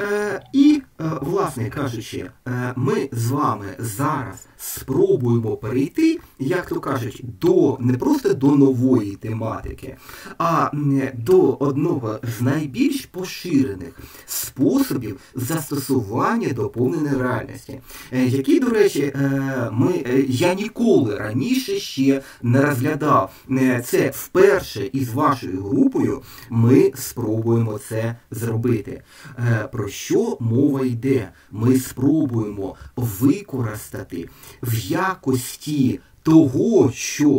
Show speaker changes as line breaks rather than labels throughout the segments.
Е, І, е, власне кажучи, е, ми з вами зараз спробуємо перейти, як то кажуть, до не просто до нової тематики, а до одного з найбільш поширених способів застосування доповненої реальності, який, до речі, ми, я ніколи раніше ще не розглядав. Це вперше із вашою групою ми спробуємо це зробити. Про що мова йде? Ми спробуємо використати в якості того, що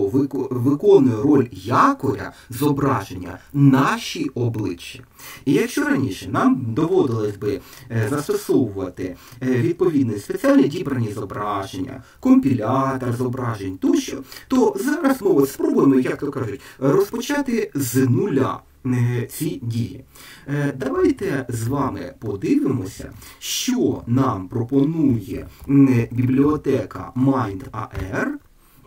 виконує роль якоря зображення наші обличчя. І якщо раніше нам доводилось би е, застосовувати е, відповідні спеціальні дібрані зображення, компілятор зображень тощо, то зараз ми спробуємо, як то кажуть, розпочати з нуля. Е, ці дії. Давайте з вами подивимося, що нам пропонує бібліотека MindAR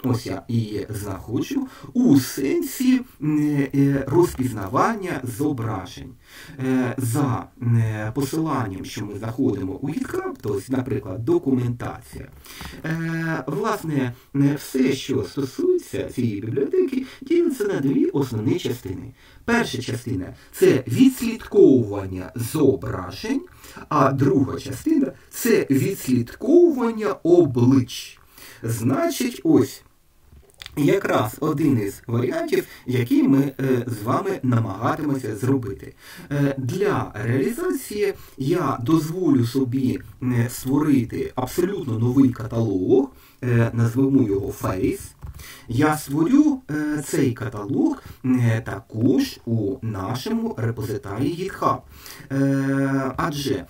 Ось я її знаходжу у сенсі е, розпізнавання зображень. Е, за е, посиланням, що ми заходимо у GitHub, тобто, наприклад, документація. Власне, все, що стосується цієї бібліотеки, ділиться на дві основні частини. Перша частина це відслідковування зображень, а друга частина це відслідковування облич. Значить, ось якраз один із варіантів, який ми е, з вами намагатимося зробити. Е, для реалізації я дозволю собі е, створити абсолютно новий каталог, назвемо його Face. Я створю цей каталог також у нашому репозитарії GitHub. Адже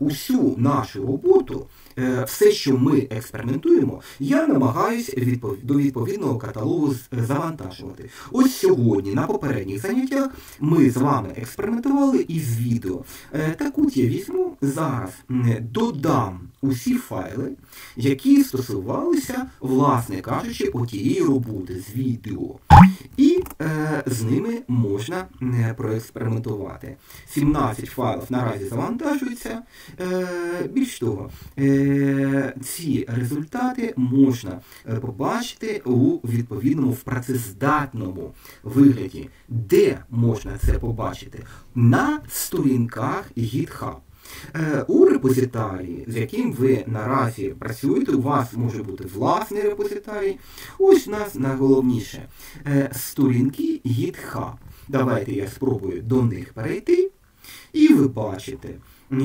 усю нашу роботу Е, все, що ми експериментуємо, я намагаюся до відповідного каталогу завантажувати. Ось сьогодні, на попередніх заняттях, ми з вами експериментували із відео. Е, так от я візьму зараз, додам усі файли, які стосувалися, власне кажучи, отієї роботи з відео. І е, з ними можна е, проекспериментувати. 17 файлів наразі завантажуються. Е, Більш того, е, ці результати можна е, побачити у відповідному працездатному вигляді. Де можна це побачити? На сторінках GitHub. Е, у репозитарії, з яким ви наразі працюєте, у вас може бути власний репозитарій. Ось у нас найголовніше е, сторінки GitHub. Давайте я спробую до них перейти. І ви бачите,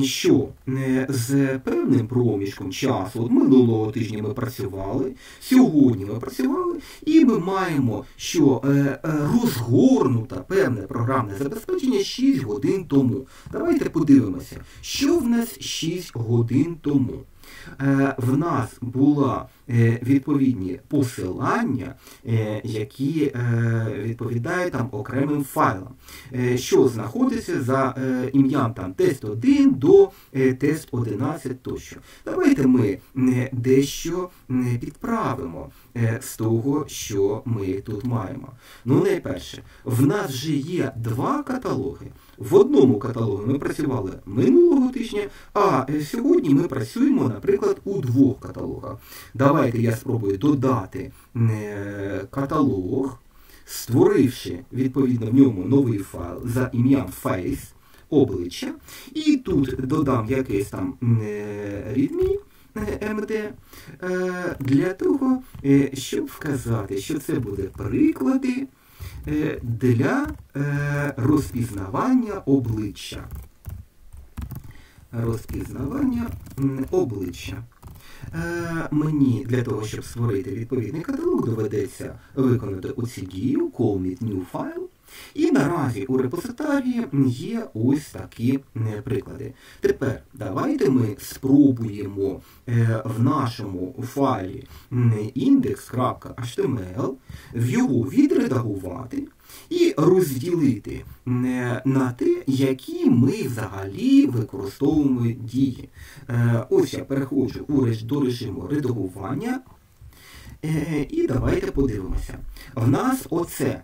що не з певним проміжком часу от минулого тижня ми працювали, сьогодні ми працювали, і ми маємо, що е, е, розгорнуте певне програмне забезпечення 6 годин тому. Давайте подивимося, що в нас 6 годин тому. Е, в нас була е, відповідні посилання, е, які відповідають там окремим файлам, що знаходиться за ім'ям там тест 1 до тест 11 тощо. Давайте ми дещо підправимо з того, що ми тут маємо. Ну, найперше, в нас вже є два каталоги. В одному каталогу ми працювали минулого тижня, а сьогодні ми працюємо, наприклад, у двох каталогах. Давайте я спробую додати е, каталог, створивши відповідно в ньому новий файл за ім'ям Face обличчя. І тут додам якийсь там readme е, е, для того, щоб вказати, що це буде приклади. Е, для е, розпізнавання обличчя. Розпізнавання обличчя. Е, мені для того, щоб створити відповідний каталог, доведеться виконати оці дію Call me new file. І наразі у репозитарії є ось такі е, приклади. Тепер давайте ми спробуємо е, в нашому файлі index.html в його відредагувати і розділити е, на те, які ми взагалі використовуємо дії. Ось я переходжу до режиму редагування. І давайте подивимося. В нас оце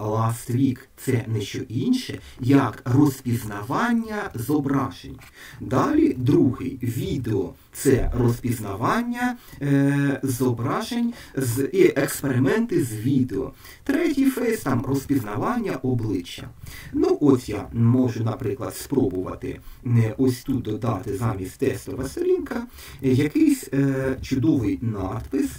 last week це не що інше, як розпізнавання зображень. Далі другий відео це розпізнавання е, зображень з, і експерименти з відео. Третій фейс там розпізнавання обличчя. Ну, ось я можу, наприклад, спробувати е, ось тут додати замість тестова сторінка якийсь е, чудовий надпис.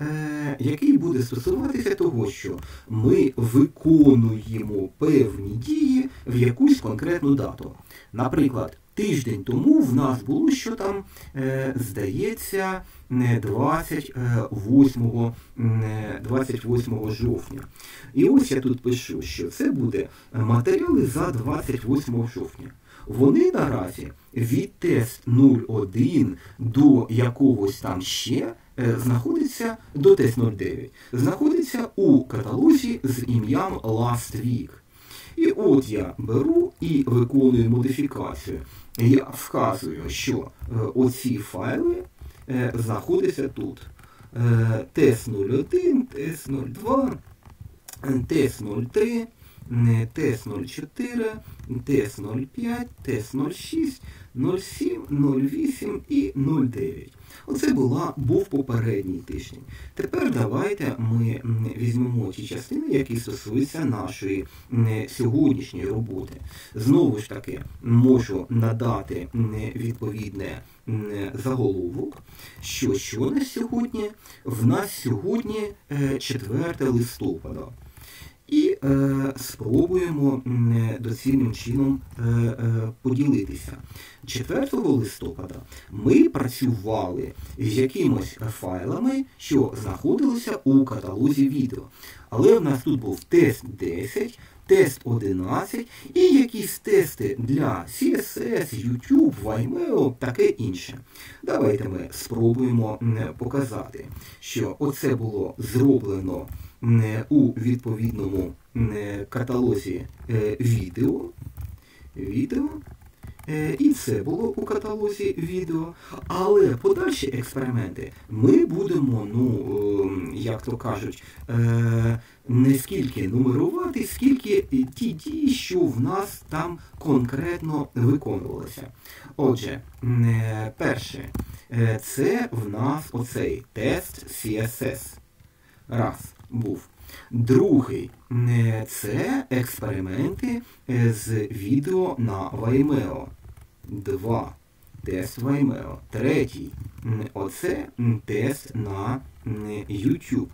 Е, який буде стосуватися того, що ми виконуємо певні дії в якусь конкретну дату. Наприклад, тиждень тому в нас було, що там, е, здається, 28 28 жовтня. І ось я тут пишу, що це буде матеріали за 28 жовтня. Вони наразі від тест 01 до якогось там ще знаходиться до тест 09, знаходиться у каталозі з ім'ям Last Week. І от я беру і виконую модифікацію. Я вказую, що е, оці файли е, знаходяться тут. Тест 01, тест 02, тест 03. Test 04, test 05, test 06, 07, 08 і 09. Оце була, був попередній тиждень. Тепер давайте ми візьмемо ті частини, які стосуються нашої сьогоднішньої роботи. Знову ж таки, можу надати відповідне заголовок, що що на сьогодні? В нас сьогодні 4 е, листопада. І е, спробуємо доцільним чином е, е, поділитися. 4 листопада ми працювали з якимось файлами, що знаходилися у каталозі відео. Але в нас тут був тест 10, тест 11 і якісь тести для CSS, YouTube, Vimeo, таке інше. Давайте ми спробуємо показати, що оце було зроблено у відповідному каталозі е, відео. відео. Е, і це було у каталозі відео. Але подальші експерименти ми будемо, ну, ем, як то кажуть, е, не скільки нумерувати, скільки ті дії, що в нас там конкретно виконувалися. Отже, перше, це в нас оцей тест CSS. Раз був. Другий це експерименти е, з відео на Vimeo. Два. Тест Vimeo. Третій. Оце тест на YouTube.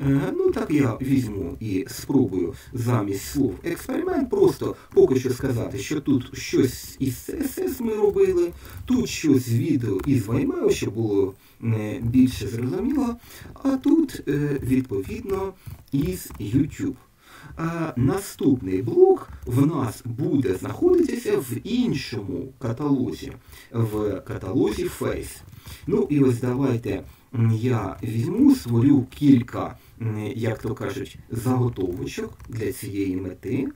Е, ну так я візьму і спробую замість слов експеримент, просто поки що сказати, що тут щось із CSS ми робили, тут щось з відео із Vimeo, щоб було е, більше зрозуміло, а тут, е, відповідно, із YouTube. А Наступний блок в нас буде знаходитися в іншому каталозі, в каталозі Face. Ну і ось давайте я візьму, створю кілька, як то кажуть, заготовочок для цієї мети.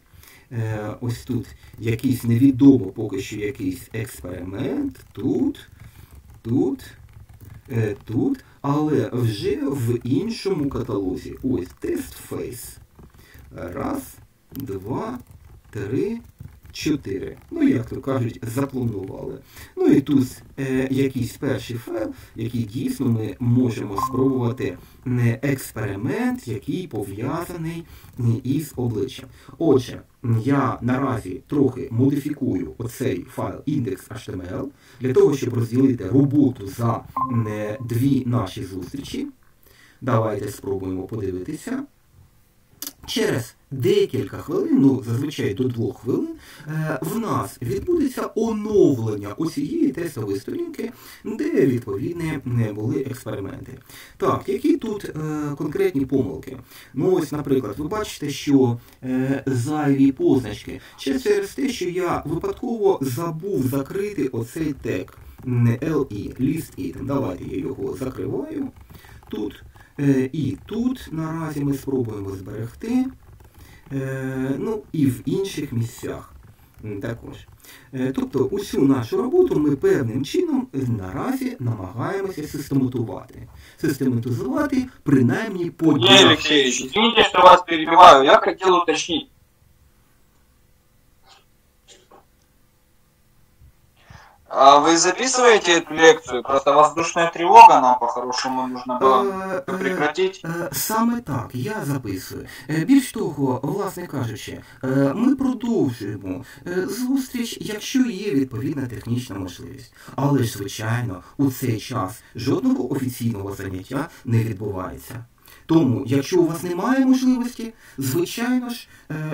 Е, ось тут якийсь невідомо поки що якийсь експеримент, тут, тут, тут, але вже в іншому каталозі. Ось test face. Раз, два, три, 4. Ну, як то кажуть, запланували. Ну і тут е, якийсь перший файл, який дійсно ми можемо спробувати експеримент, який пов'язаний із обличчям. Отже, я наразі трохи модифікую оцей файл index.html для того, щоб розділити роботу за е, дві наші зустрічі. Давайте спробуємо подивитися. Через декілька хвилин, ну зазвичай до двох хвилин, е, в нас відбудеться оновлення усієї тестової сторінки, де відповідні були експерименти. Так, які тут е, конкретні помилки? Ну ось, наприклад, ви бачите, що е, зайві позначки через те, що я випадково забув закрити оцей тег LE, list it. Давайте я його закриваю тут. І тут наразі ми спробуємо зберегти. Е, ну і в інших місцях. також. Е, тобто усю нашу роботу ми певним чином наразі намагаємося систематизувати. Систематизувати принаймні по
Евгений Алексеевич, извините, что вас перебиваю. Я хотел уточнить. А вы записываете эту лекцию? Просто воздушная тревога, нам по-хорошему нужно было прекратить.
Саме так, я записую. Більш того, власне кажучи, ми продовжуємо зустріч, якщо є відповідна технічна можливість. Але ж, звичайно, у цей час жодного офіційного заняття не відбувається. Тому, якщо у вас немає можливості, звичайно ж,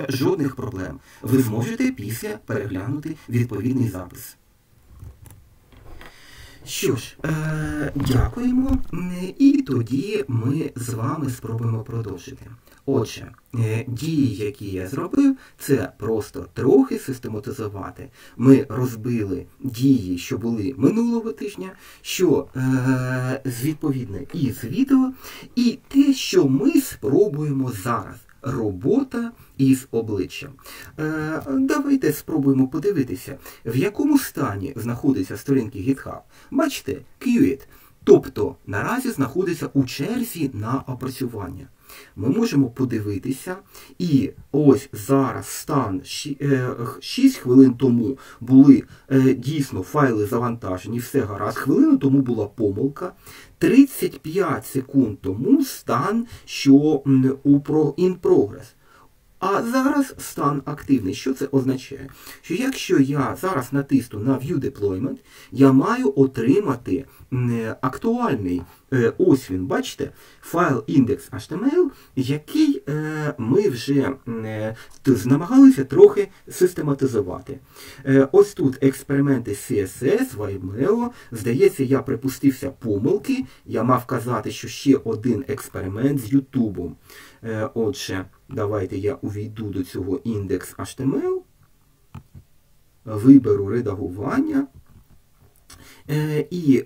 жодних проблем. Ви зможете після переглянути відповідний запис. Що ж, е, дякуємо. І тоді ми з вами спробуємо продовжити. Отже, е, дії, які я зробив, це просто трохи систематизувати. Ми розбили дії, що були минулого тижня, що е, відповідно із відео, і те, що ми спробуємо зараз. Робота із обличчям. Е, Давайте спробуємо подивитися, в якому стані знаходиться сторінки GitHub. Бачите, Qt. Тобто наразі знаходиться у черзі на опрацювання. Ми можемо подивитися, і ось зараз стан 6 хвилин тому були дійсно файли завантажені, все гаразд. Хвилину тому була помилка. 35 секунд тому стан, що у in progress. А зараз стан активний. Що це означає? Що якщо я зараз натисну на View Deployment, я маю отримати актуальний, ось він, бачите, файл index.html, який ми вже намагалися трохи систематизувати. Ось тут експерименти CSS, Vimeo. Здається, я припустився помилки. Я мав казати, що ще один експеримент з Ютубом. Отже, давайте я увійду до цього індекс HTML, виберу редагування. І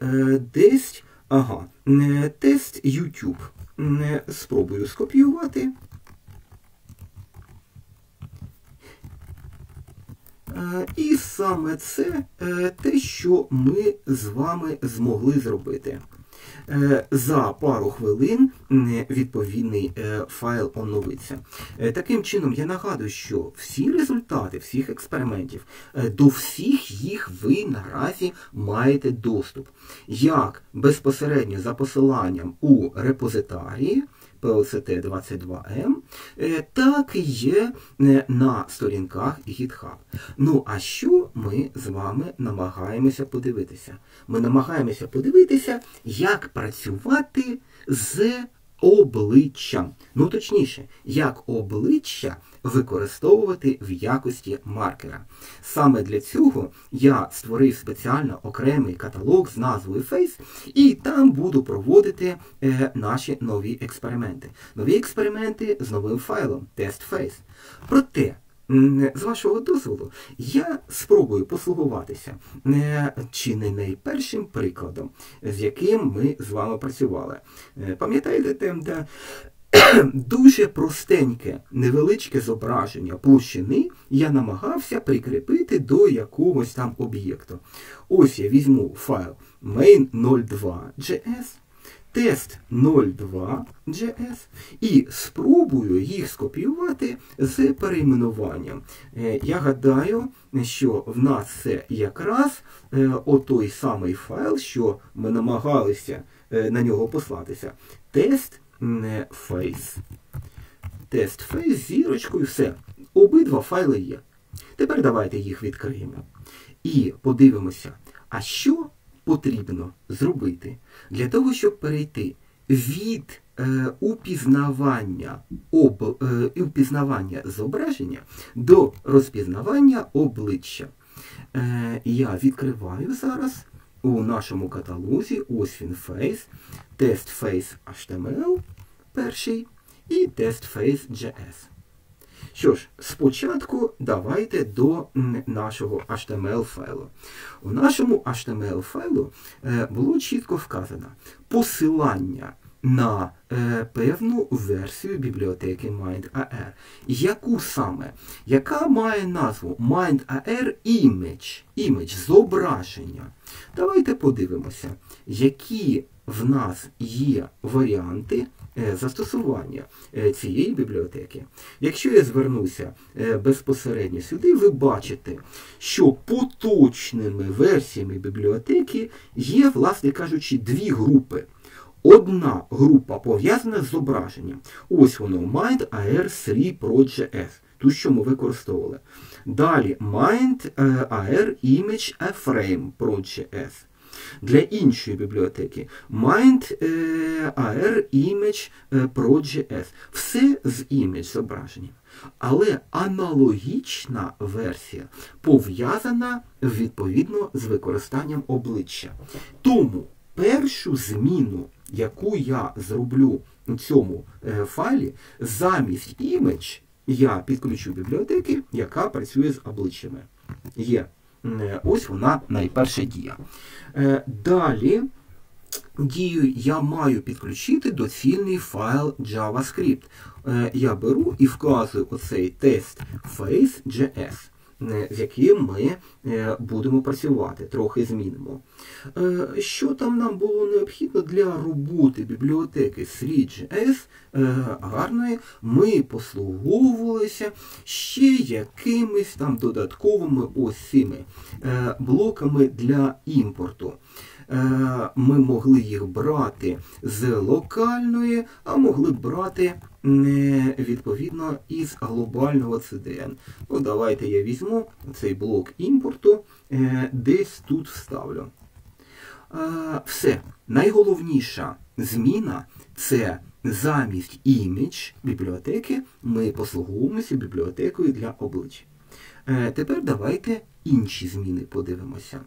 десь, ага, тест YouTube. Спробую скопіювати. І саме це те, що ми з вами змогли зробити. За пару хвилин відповідний файл оновиться. Таким чином, я нагадую, що всі результати всіх експериментів, до всіх їх ви наразі маєте доступ. Як безпосередньо за посиланням у репозитарії. PLCT22M, так і є на сторінках GitHub. Ну, а що ми з вами намагаємося подивитися? Ми намагаємося подивитися, як працювати з обличчям. Ну, точніше, як обличчя використовувати в якості маркера. Саме для цього я створив спеціально окремий каталог з назвою Face, і там буду проводити е, наші нові експерименти. Нові експерименти з новим файлом TestFace. Проте, з вашого дозволу, я спробую послугуватися чи не найпершим прикладом, з яким ми з вами працювали. Пам'ятаєте, тем, де дуже простеньке, невеличке зображення площини я намагався прикріпити до якогось там об'єкту. Ось я візьму файл main02.js тест 02.js і спробую їх скопіювати з перейменуванням. Я гадаю, що в нас це якраз отой самий файл, що ми намагалися на нього послатися. Тест face. Тест з зірочкою, все. Обидва файли є. Тепер давайте їх відкриємо. І подивимося, а що потрібно зробити для того, щоб перейти від е, упізнавання об, е, упізнавання зображення до розпізнавання обличчя. Е, Я відкриваю зараз у нашому каталозі ось він Face, TestFace HTML перший і TestFace.js. Що ж, спочатку давайте до нашого HTML файлу. У нашому HTML файлу було чітко вказано посилання на е, певну версію бібліотеки MindAR. Яку саме? Яка має назву MindAR Image, Image зображення. Давайте подивимося, які в нас є варіанти е, застосування е, цієї бібліотеки. Якщо я звернуся е, безпосередньо сюди, ви бачите, що поточними версіями бібліотеки є, власне кажучи, дві групи. Одна група пов'язана з зображенням. Ось воно Mind AR3 Pro.js. Ту, що ми використовували. Далі Mind AR Image Frame Pro.js. Для іншої бібліотеки Mind AR Image Pro.js. Все з імідж зображенням. Але аналогічна версія пов'язана відповідно з використанням обличчя. Тому першу зміну яку я зроблю у цьому е, файлі, замість імідж я підключу бібліотеки, яка працює з обличчями. Є. Е, ось вона найперша дія. Е, далі дію я маю підключити доцільний файл JavaScript. Я беру і вказую оцей тест face.js. Е, з яким ми е, будемо працювати, трохи змінимо. Е, що там нам було необхідно для роботи бібліотеки 3GS гарної, ми послуговувалися ще якимись там додатковими ось цими блоками для імпорту. Ми могли їх брати з локальної, а могли брати відповідно із глобального CDN. Ну, Давайте я візьму цей блок імпорту, е, десь тут вставлю. Все. Найголовніша зміна це замість імідж бібліотеки ми послуговуємося бібліотекою для обличчя. Е, тепер давайте інші зміни подивимося.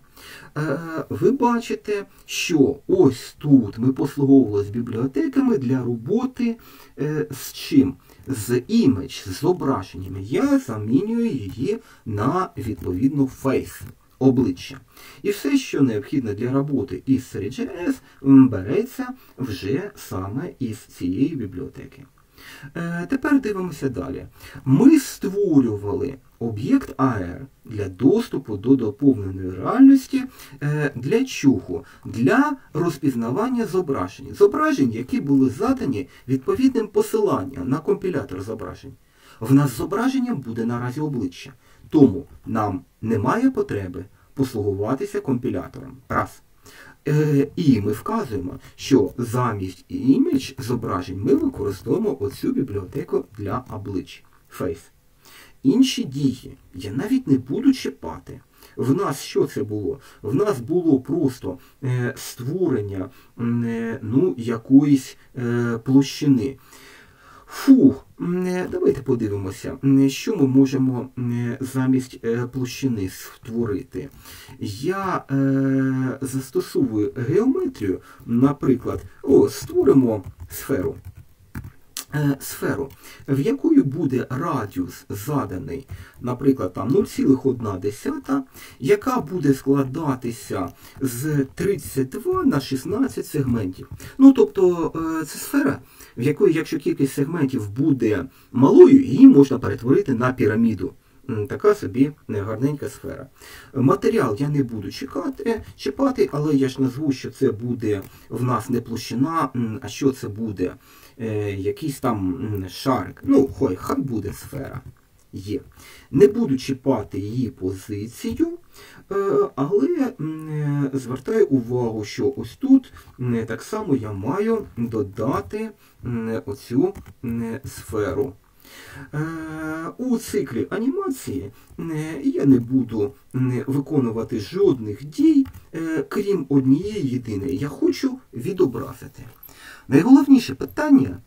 Е, ви бачите, що ось тут ми послуговувалися бібліотеками для роботи е, з чим? З імідж, з зображеннями. Я замінюю її на відповідно фейс. Обличчя. І все, що необхідно для роботи із 3GS, береться вже саме із цієї бібліотеки. Е, тепер дивимося далі. Ми створювали об'єкт AR для доступу до доповненої реальності. Е, для чого? Для розпізнавання зображень. Зображень, які були задані відповідним посиланням на компілятор зображень. В нас зображенням буде наразі обличчя. Тому нам немає потреби послугуватися компілятором. Раз. Е, і ми вказуємо, що замість імідж зображень ми використовуємо оцю бібліотеку для облич Face. Інші дії я навіть не буду чіпати. В нас що це було? В нас було просто е, створення е, ну, якоїсь е, площини. Фух, е, давайте подивимося, що ми можемо замість е, площини створити. Я е, застосовую геометрію, наприклад, о, створимо сферу. Е, сферу, в якою буде радіус заданий, наприклад, там 0,1, яка буде складатися з 32 на 16 сегментів. Ну, тобто, це сфера, в якої, якщо кількість сегментів буде малою, її можна перетворити на піраміду. Така собі гарненька сфера. Матеріал я не буду чекати, чіпати, але я ж назву, що це буде в нас не площина, а що це буде е, якийсь там шарик. Ну, хай, хай буде сфера. Є. Не буду чіпати її позицію, е, але е, звертаю увагу, що ось тут так само я маю додати оцю сферу. Е, у циклі анімації я не буду виконувати жодних дій, крім однієї єдиної. Я хочу відобразити. Найголовніше питання,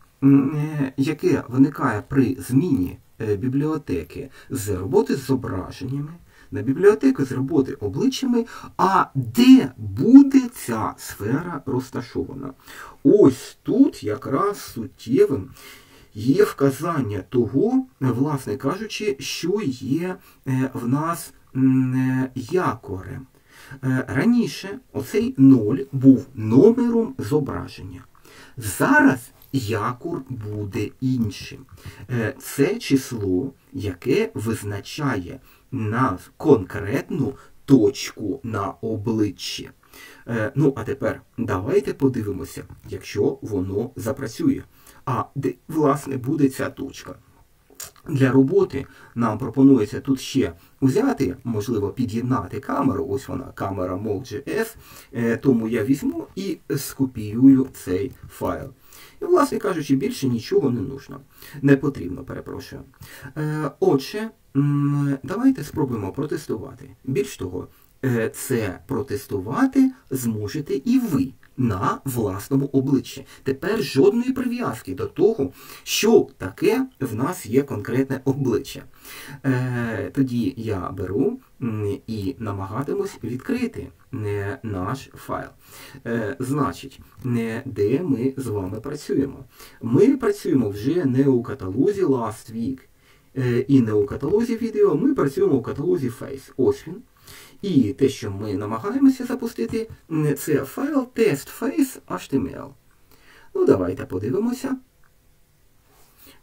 яке виникає при зміні Е, бібліотеки з роботи з зображеннями, на бібліотеку з роботи обличчями, а де буде ця сфера розташована. Ось тут якраз суттєвим є вказання того, власне кажучи, що є е, в нас е, якорем. Раніше оцей ноль був номером зображення. Зараз якур буде іншим. Е, це число, яке визначає нас конкретну точку на обличчі. Е, ну, а тепер давайте подивимося, якщо воно запрацює. А де, власне, буде ця точка. Для роботи нам пропонується тут ще взяти, можливо, під'єднати камеру. Ось вона, камера MOG.js, е, тому я візьму і скопіюю цей файл. І, власне кажучи, більше нічого не нужно. Не потрібно, перепрошую. Е, отже, давайте спробуємо протестувати. Більш того, е, це протестувати зможете і ви на власному обличчі. Тепер жодної прив'язки до того, що таке в нас є конкретне обличчя. Е, Тоді я беру і намагатимусь відкрити е, наш файл. Значить, де ми з вами працюємо? Ми працюємо вже не у каталозі Last Week. Е, і не у каталозі відео, ми працюємо у каталозі Face. Ось він. І те, що ми намагаємося запустити, це файл testface.html. Ну, давайте подивимося.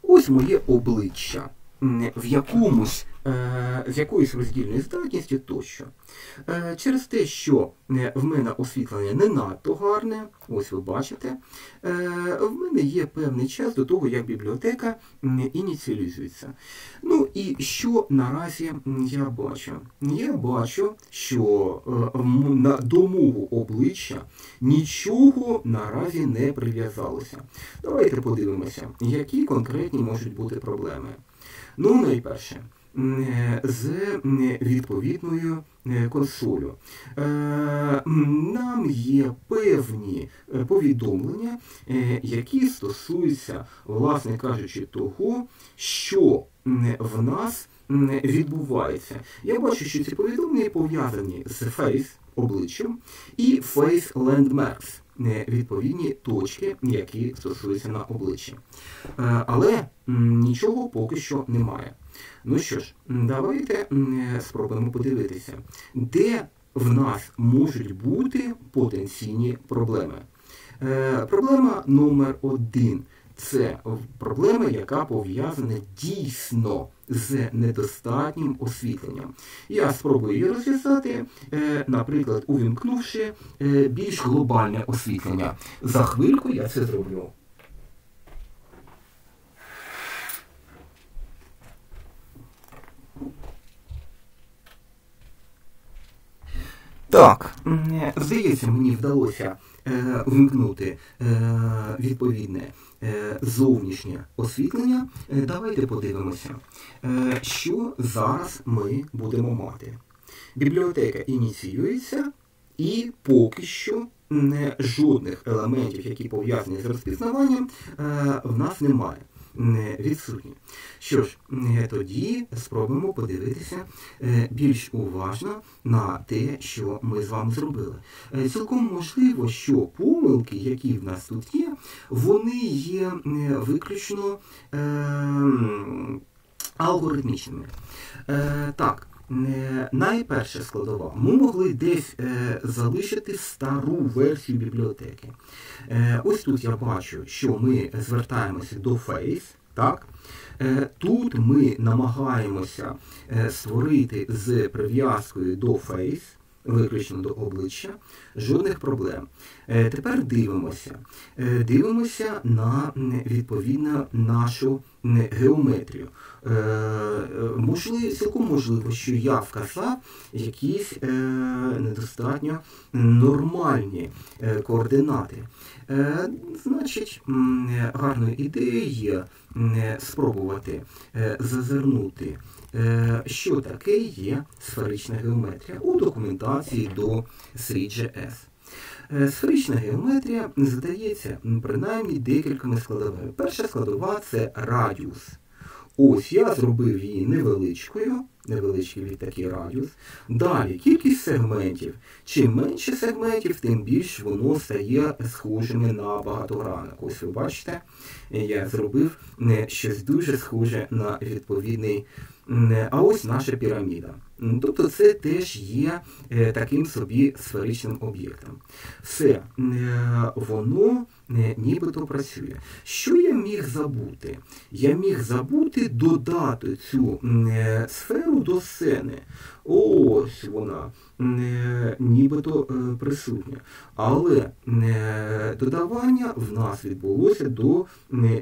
Ось моє обличчя в якомусь Е, з якоюсь роздільною здатністю тощо. Е, через те, що е, в мене освітлення не надто гарне, ось ви бачите, в мене є певний час до того, як бібліотека ініціалізується. Ну і що наразі я бачу? Я бачу, що до мого обличчя нічого наразі не прив'язалося. Давайте подивимося, які конкретні можуть бути проблеми. Ну, найперше з відповідною е, консолю. Е, нам є певні е, повідомлення, які стосуються, власне кажучи, того, що в нас відбувається. Я бачу, що ці повідомлення пов'язані з Face обличчям і Face Landmarks. Відповідні точки, які стосуються на обличчі. Але нічого поки що немає. Ну що ж, давайте спробуємо подивитися, де в нас можуть бути потенційні проблеми. Е, проблема номер один. Це проблема, яка пов'язана дійсно з недостатнім освітленням. Я спробую її розв'язати, е, наприклад, увімкнувши е, більш глобальне освітлення. За хвильку я це зроблю. Так, здається, мені вдалося е, вимкнути відповідне зовнішнє освітлення. Е, давайте подивимося, е, що зараз ми будемо мати. Бібліотека ініціюється і поки що жодних елементів, які пов'язані з розпізнаванням, е, в нас немає відсутні. Що ж, тоді спробуємо подивитися е, більш уважно на те, що ми з вами зробили. Е, цілком можливо, що помилки, які в нас тут є, вони є виключно е, алгоритмічними. Так. Найперша складова, ми могли десь е, залишити стару версію бібліотеки. Е, Ось тут я бачу, що ми звертаємося до Face. так? Е, Тут ми намагаємося е, створити з прив'язкою до Face виключно до обличчя, жодних проблем. Е, тепер дивимося. Дивимося на відповідно нашу геометрію. Е, можливо, цілком можливо, що я вказав якісь недостатньо нормальні координати. Значить, гарною ідеєю є спробувати зазирнути Е, що таке є сферична геометрія у документації до 3GS. Е, сферична геометрія задається принаймні декількома складовими. Перша складова це радіус. Ось я зробив її невеличкою, невеличкий такий радіус. Далі кількість сегментів. Чим менше сегментів, тим більш воно стає схожими на багатогранник. Ось ви бачите, я зробив щось дуже схоже на відповідний а ось наша піраміда. Тобто це теж є е, таким собі сферичним об'єктом. Все, е, воно нібито працює. Що я міг забути? Я міг забути додати цю сферу до сцени. Ось вона нібито присутня. Але додавання в нас відбулося до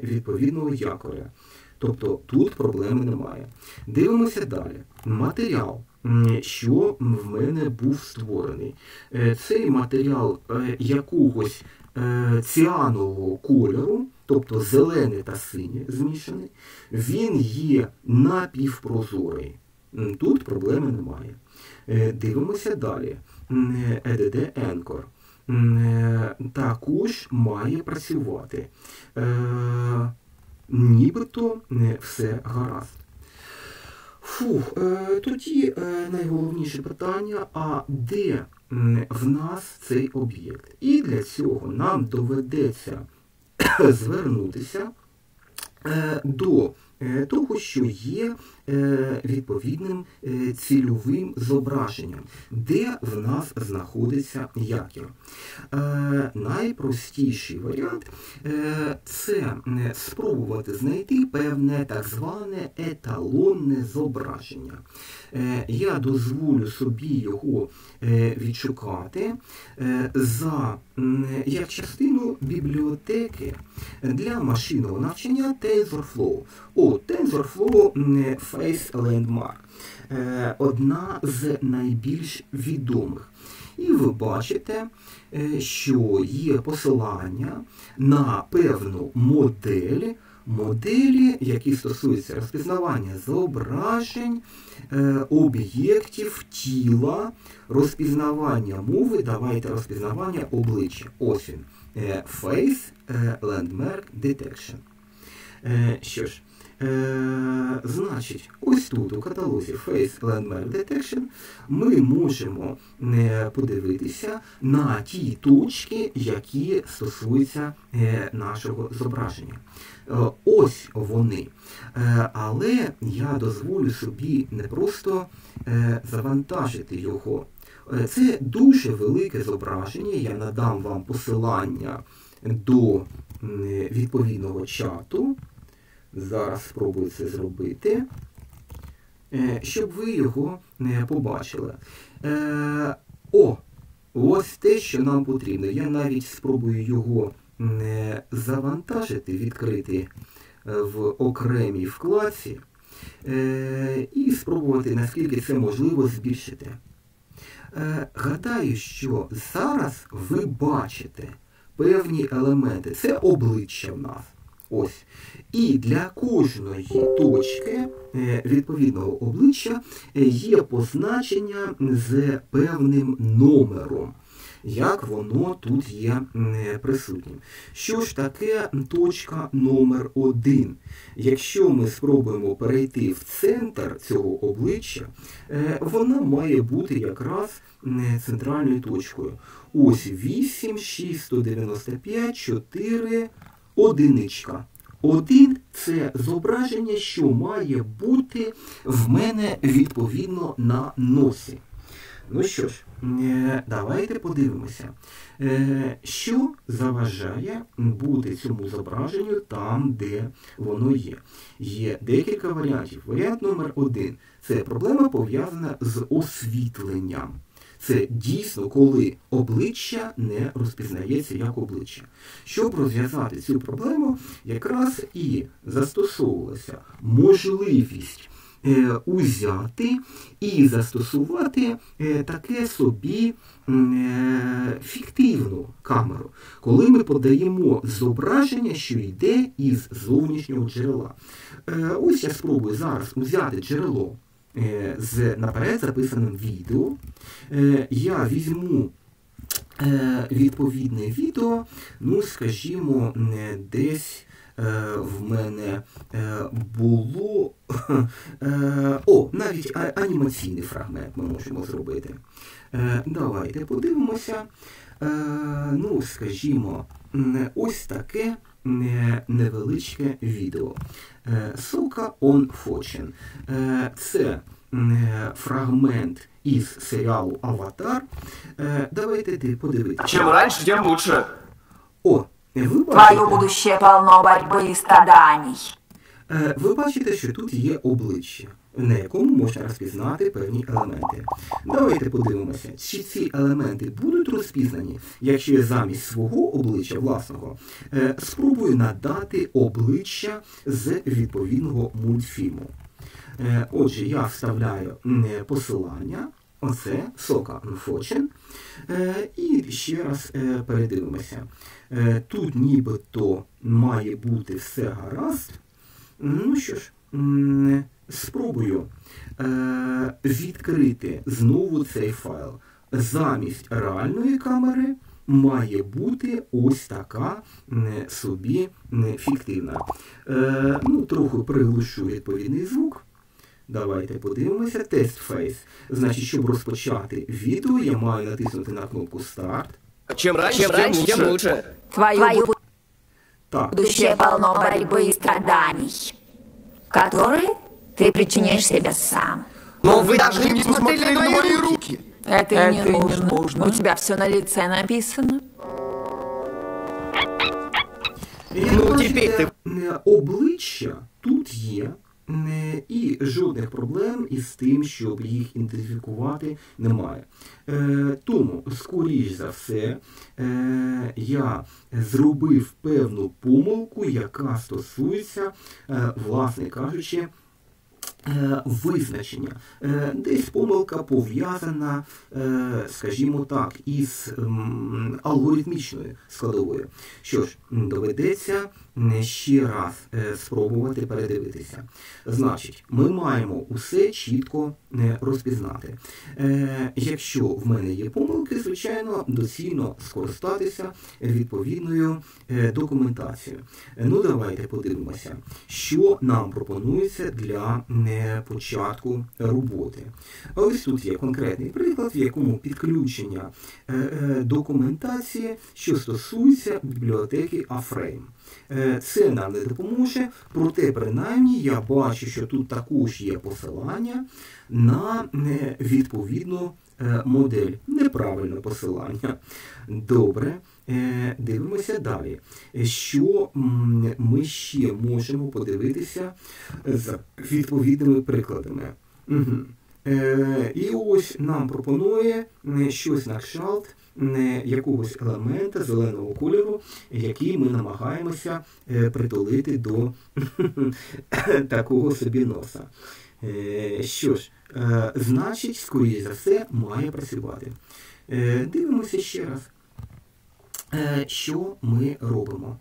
відповідного якоря. Тобто тут проблеми немає. Дивимося далі. Матеріал, що в мене був створений. Е, цей матеріал е, якогось е, ціанового кольору, тобто зелений та синій змішаний, він є напівпрозорий. Тут проблеми немає. Дивимося далі. EDD Anchor. Також має працювати нібито не все гаразд. Фух, е, тоді е, найголовніше питання, а де в нас цей об'єкт? І для цього нам доведеться звернутися е, до Е, того, що є відповідним е, цільовим зображенням, де в нас знаходиться якір. Найпростіший варіант це спробувати знайти певне так зване еталонне зображення. Я дозволю собі його відшукати за як частину бібліотеки для машинного навчання TensorFlow. О, TensorFlow Face Landmark. Е, одна з найбільш відомих. І ви бачите, е, що є посилання на певну модель, моделі, які стосуються розпізнавання зображень, е, об'єктів тіла, розпізнавання мови, давайте розпізнавання обличчя. Ось він. Face Landmark Detection. Що ж, Е, Значить, ось тут у каталозі Face Landmark Detection ми можемо е, подивитися на ті точки, які стосуються е, нашого зображення. Е, ось вони. Але я дозволю собі не просто завантажити його. Це дуже велике зображення. Я надам вам посилання до відповідного чату. Зараз спробую це зробити, е, щоб ви його не побачили. Е, о, ось те, що нам потрібно. Я навіть спробую його не завантажити, відкрити е, в окремій вкладці і спробувати, наскільки це можливо, збільшити. Гадаю, що зараз ви бачите певні елементи. Це обличчя в нас. Ось. І для кожної точки е, відповідного обличчя е, є позначення з певним номером. Як воно тут є е, присутнім. Що ж таке точка номер 1 Якщо ми спробуємо перейти в центр цього обличчя, вона має бути якраз центральною точкою. Ось 8, 6, 195, 4 одиничка. Один це зображення, що має бути в мене відповідно на носі. Ну що ж, е, давайте подивимося, е, що заважає бути цьому зображенню там, де воно є. Є декілька варіантів. Варіант номер один це проблема пов'язана з освітленням. Це дійсно, коли обличчя не розпізнається як обличчя. Щоб розв'язати цю проблему, якраз і застосовувалася можливість е, узяти і застосувати е, таке собі е, фіктивну камеру, коли ми подаємо зображення, що йде із зовнішнього джерела. Ось я спробую зараз взяти джерело. Е, з наперед записаним відео. Е, я візьму е, відповідне відео, ну, скажімо, десь в мене було. О, навіть анімаційний фрагмент ми можемо зробити. Давайте подивимося. Ну, скажімо, ось таке невеличке відео. Сока on Fortune. Це фрагмент із серіалу Аватар. Давайте ти подивитися.
Чим раніше, тим лучше.
О, ви
Твое
бачите,
будущее полно борьбы и страданий.
е, ви бачите, що тут є обличчя, на якому можна розпізнати певні елементи. Давайте подивимося, чи ці елементи будуть розпізнані, якщо я замість свого обличчя власного е, спробую надати обличчя з відповідного мультфільму. Е, Отже, я вставляю посилання, оце сока Unfortune, Е, І ще раз передивимося. Тут нібито має бути все гаразд. Ну що ж, спробую е, відкрити знову цей файл. Замість реальної камери має бути ось така м, собі фіктивна. Е, Ну, трохи приглушу відповідний звук. Давайте подивимося. Test face. Значить, щоб розпочати відео, я маю натиснути на кнопку старт.
Чем раньше, тем, тем лучше.
Твое
Так,
будущее полно борьбы и страданий, которые ты причиняешь себе сам.
Но вы даже не посмотрели на мои руки.
Это, и не, нужно. У тебя все на лице написано.
Як
Ну,
бачите,
тепер
е, обличчя тут є, е, і жодних проблем із тим, щоб їх ідентифікувати, немає. Е, Тому, скоріш за все, е, я зробив певну помилку, яка стосується, е, власне кажучи, е, визначення. Е, Десь помилка пов'язана, е, скажімо так, із алгоритмічною складовою. Що ж, доведеться ще раз е, спробувати передивитися. Значить, ми маємо усе чітко е, розпізнати. Е, Якщо в мене є помилки, звичайно, доцільно скористатися відповідною е, документацією. Е, Ну, давайте подивимося, що нам пропонується для е, початку роботи. Ось тут є конкретний приклад, в якому підключення е, е, документації, що стосується бібліотеки Aframe. Е, Це нам не допоможе, проте принаймні я бачу, що тут також є посилання на відповідну модель. Неправильне посилання. Добре, дивимося далі. Е, Що ми ще можемо подивитися з відповідними прикладами? Угу. Е, і ось нам пропонує е, щось на кшталт е, якогось елемента зеленого кольору, який ми намагаємося е, притулити до такого собі носа. Е, Що ж, е, значить, скоріше за все, має працювати. Е, Дивимося ще раз, Е, що ми робимо.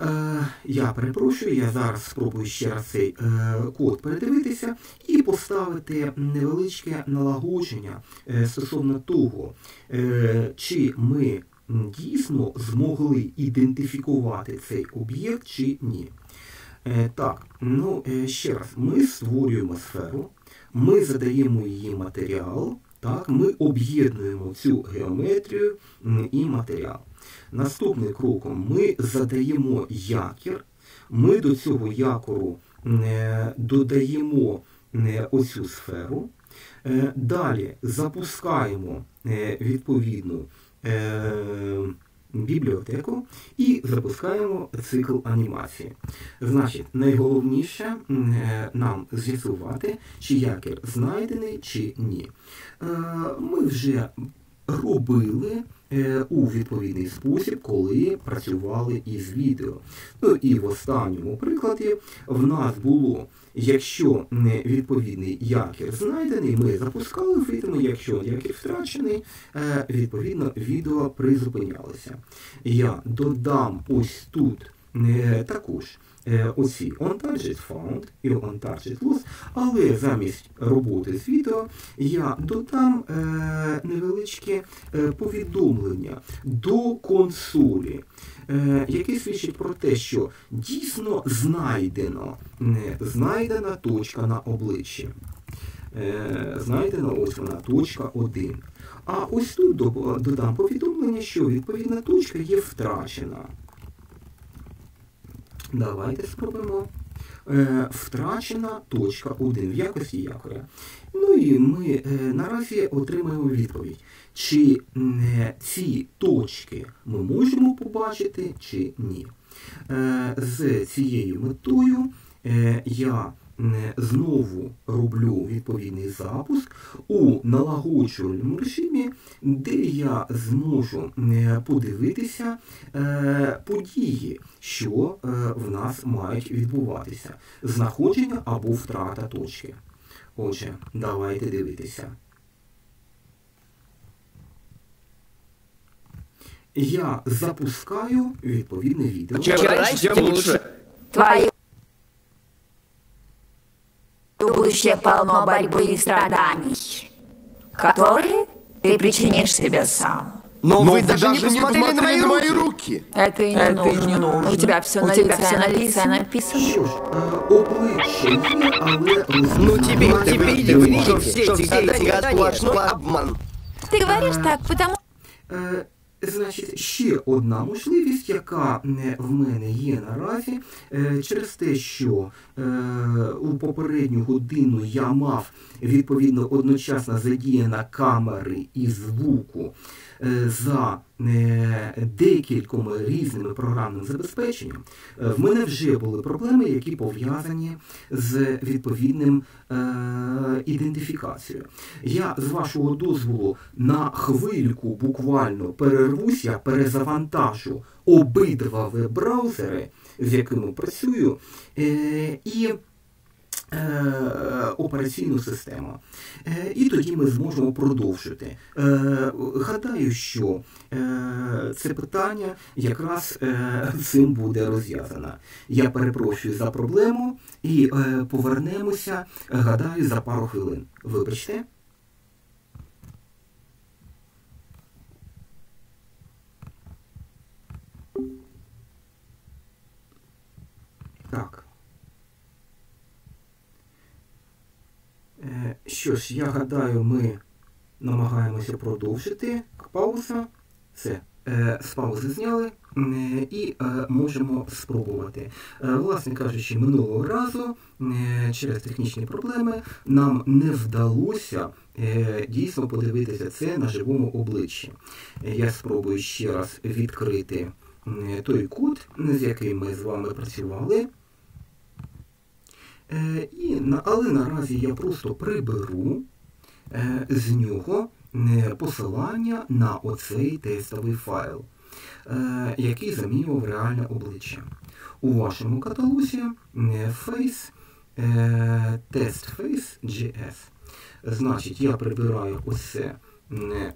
Е, Я перепрошую, я зараз спробую ще раз цей е, код передивитися і поставити невеличке налагодження е, стосовно того, е, чи ми дійсно змогли ідентифікувати цей об'єкт чи ні. Е, Так, ну е, ще раз, ми створюємо сферу, ми задаємо її матеріал, так, ми об'єднуємо цю геометрію і матеріал. Наступним кроком ми задаємо якір, ми до цього якору е, додаємо е, оцю сферу. Е, Далі запускаємо відповідну бібліотеку і запускаємо цикл анімації. Значить, найголовніше е, нам з'ясувати, чи якір знайдений, чи ні. Е, Ми вже робили у відповідний спосіб, коли працювали із відео. Ну і в останньому прикладі в нас було, якщо відповідний якір знайдений, ми запускали відео, якщо якір втрачений, е, відповідно відео призупинялося. Я додам ось тут е, також е, оці OnTarget Found і OnTarget Loss, але замість роботи з відео я додам е, невеличке е, повідомлення до консолі, е, яке свідчить про те, що дійсно знайдено, е, знайдена точка на обличчі. Е, Знайдена ось вона точка 1. А ось тут додам повідомлення, що відповідна точка є втрачена. Давайте спробуємо е, втрачена точка 1 в якості якоря. Ну і ми е, наразі отримаємо відповідь, чи е, ці точки ми можемо побачити, чи ні. Е, з цією метою е, я знову роблю відповідний запуск у налагоджувальному режимі, де я зможу подивитися е, події, що е, в нас мають відбуватися. Знаходження або втрата точки. Отже, давайте дивитися. Я запускаю відповідне відео.
Чем раньше, тем
Твое будущее полно борьбы и страданий, которые ты причинишь себе сам.
Но, вы даже не посмотрели на мои руки.
Это и не, нужно. У тебя все на лице, все на лице написано.
Що ж, обличчя є, але
Ну тебе,
не
видеть, что все эти гадания сплошной обман.
Ты говоришь так, потому
Е, Значить, ще одна можливість, яка в мене є наразі, е, через те, що е, у попередню годину я мав відповідно одночасно задіяна камери і звуку за е, декількома різними програмними забезпеченням, е, в мене вже були проблеми, які пов'язані з відповідним е, ідентифікацією. Я з вашого дозволу на хвильку буквально перервуся, перезавантажу обидва веб-браузери, з якими працюю, е, і е, операційну систему. Е, І тоді ми зможемо продовжити. Е, Гадаю, що е, це питання якраз е, цим буде розв'язано. Я перепрошую за проблему і е, повернемося, гадаю, за пару хвилин. Вибачте. Так. Е, Що ж, я гадаю, ми намагаємося продовжити. Пауза. Все. Е, З паузи зняли е, і е, можемо спробувати. Е, Власне кажучи, минулого разу е, через технічні проблеми нам не вдалося е, дійсно подивитися це на живому обличчі. Е, Я спробую ще раз відкрити е, той код, з яким ми з вами працювали. Е, І, але наразі я просто приберу е, з нього е, посилання на оцей тестовий файл, який замінював реальне обличчя. У вашому каталозі face testface.js. Значить, я прибираю ось це е,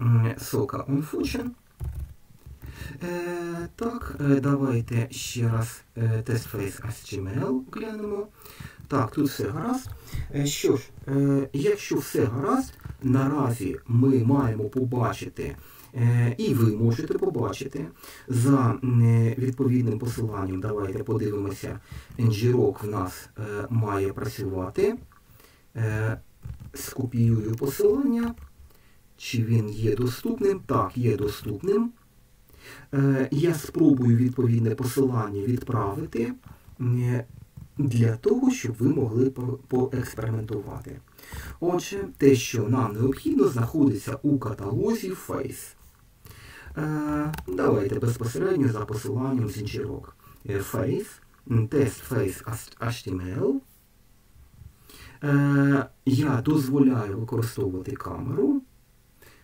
м, сока function. Е, так, е, давайте ще раз е, testface HTML глянемо. Так, тут все гаразд. Е, Що ж, е, якщо все гаразд, наразі ми маємо побачити, е, і ви можете побачити за е, відповідним посиланням. Давайте подивимося. Ngrok в нас е, має працювати. Е, Скопіюю посилання. Чи він є доступним? Так, є доступним. Е, Я спробую відповідне посилання відправити е, для того, щоб ви могли поекспериментувати. Отже, те, що нам необхідно, знаходиться у каталозі Face. Е, Давайте безпосередньо за посиланням з іншірок. Е, Face, тест Face HTML. Я дозволяю використовувати камеру.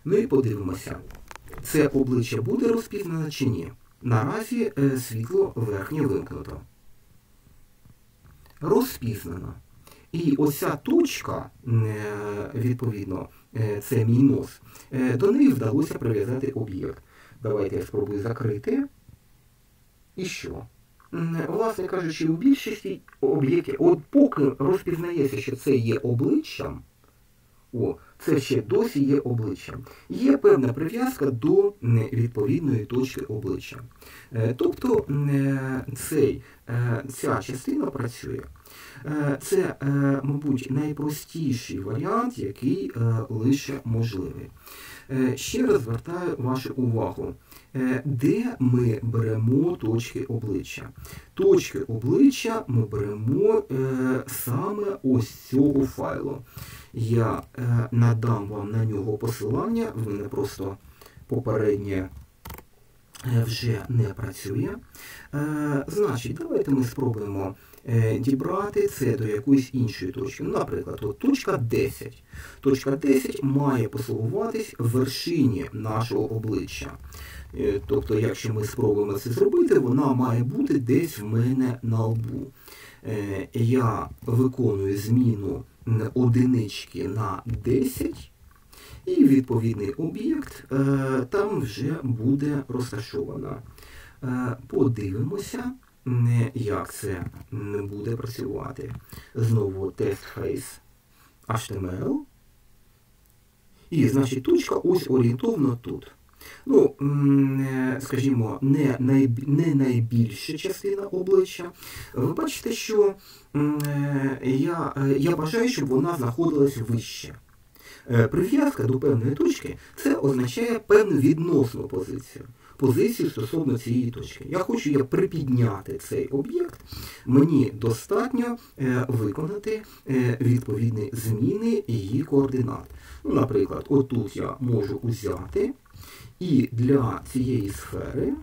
Ну і подивимося, це обличчя буде розпізнано чи ні. Наразі е, світло верхнє вимкнуто. Розпізнано. І оця точка, е, відповідно, е, це мій нос, до неї вдалося прив'язати об'єкт. Давайте я спробую закрити. І що? Власне кажучи, у більшості об'єктів, от поки розпізнається, що це є обличчям, о, це ще досі є обличчям. Є певна прив'язка до відповідної точки обличчя. Е, Тобто е, цей, е, ця частина працює. Це, мабуть, найпростіший варіант, який лише можливий. Ще раз звертаю вашу увагу. Де ми беремо точки обличчя? Точки обличчя ми беремо саме ось цього файлу. Я е, надам вам на нього посилання, в мене просто попереднє е, вже не працює. Е, значить, давайте ми спробуємо е, дібрати це до якоїсь іншої точки. Наприклад, от точка 10. Точка 10 має послугуватись вершині нашого обличчя. Е, Тобто, якщо ми спробуємо це зробити, вона має бути десь в мене на лбу. Е, Я виконую зміну одинички на 10, і відповідний об'єкт е, там вже буде розташовано. Е, Подивимося, як це буде працювати. Знову тест face HTML. І, значить, точка ось орієнтовно тут. Ну, е, скажімо, не, не найбільша частина обличчя. Ви бачите, що е, я, е, я бажаю, щоб вона знаходилась вище. Прив'язка до певної точки це означає певну відносну позицію. Позицію стосовно цієї точки. Я хочу я припідняти цей об'єкт. Мені достатньо е, виконати е, відповідні зміни її координат. Ну, наприклад, отут я можу узяти і для цієї сфери,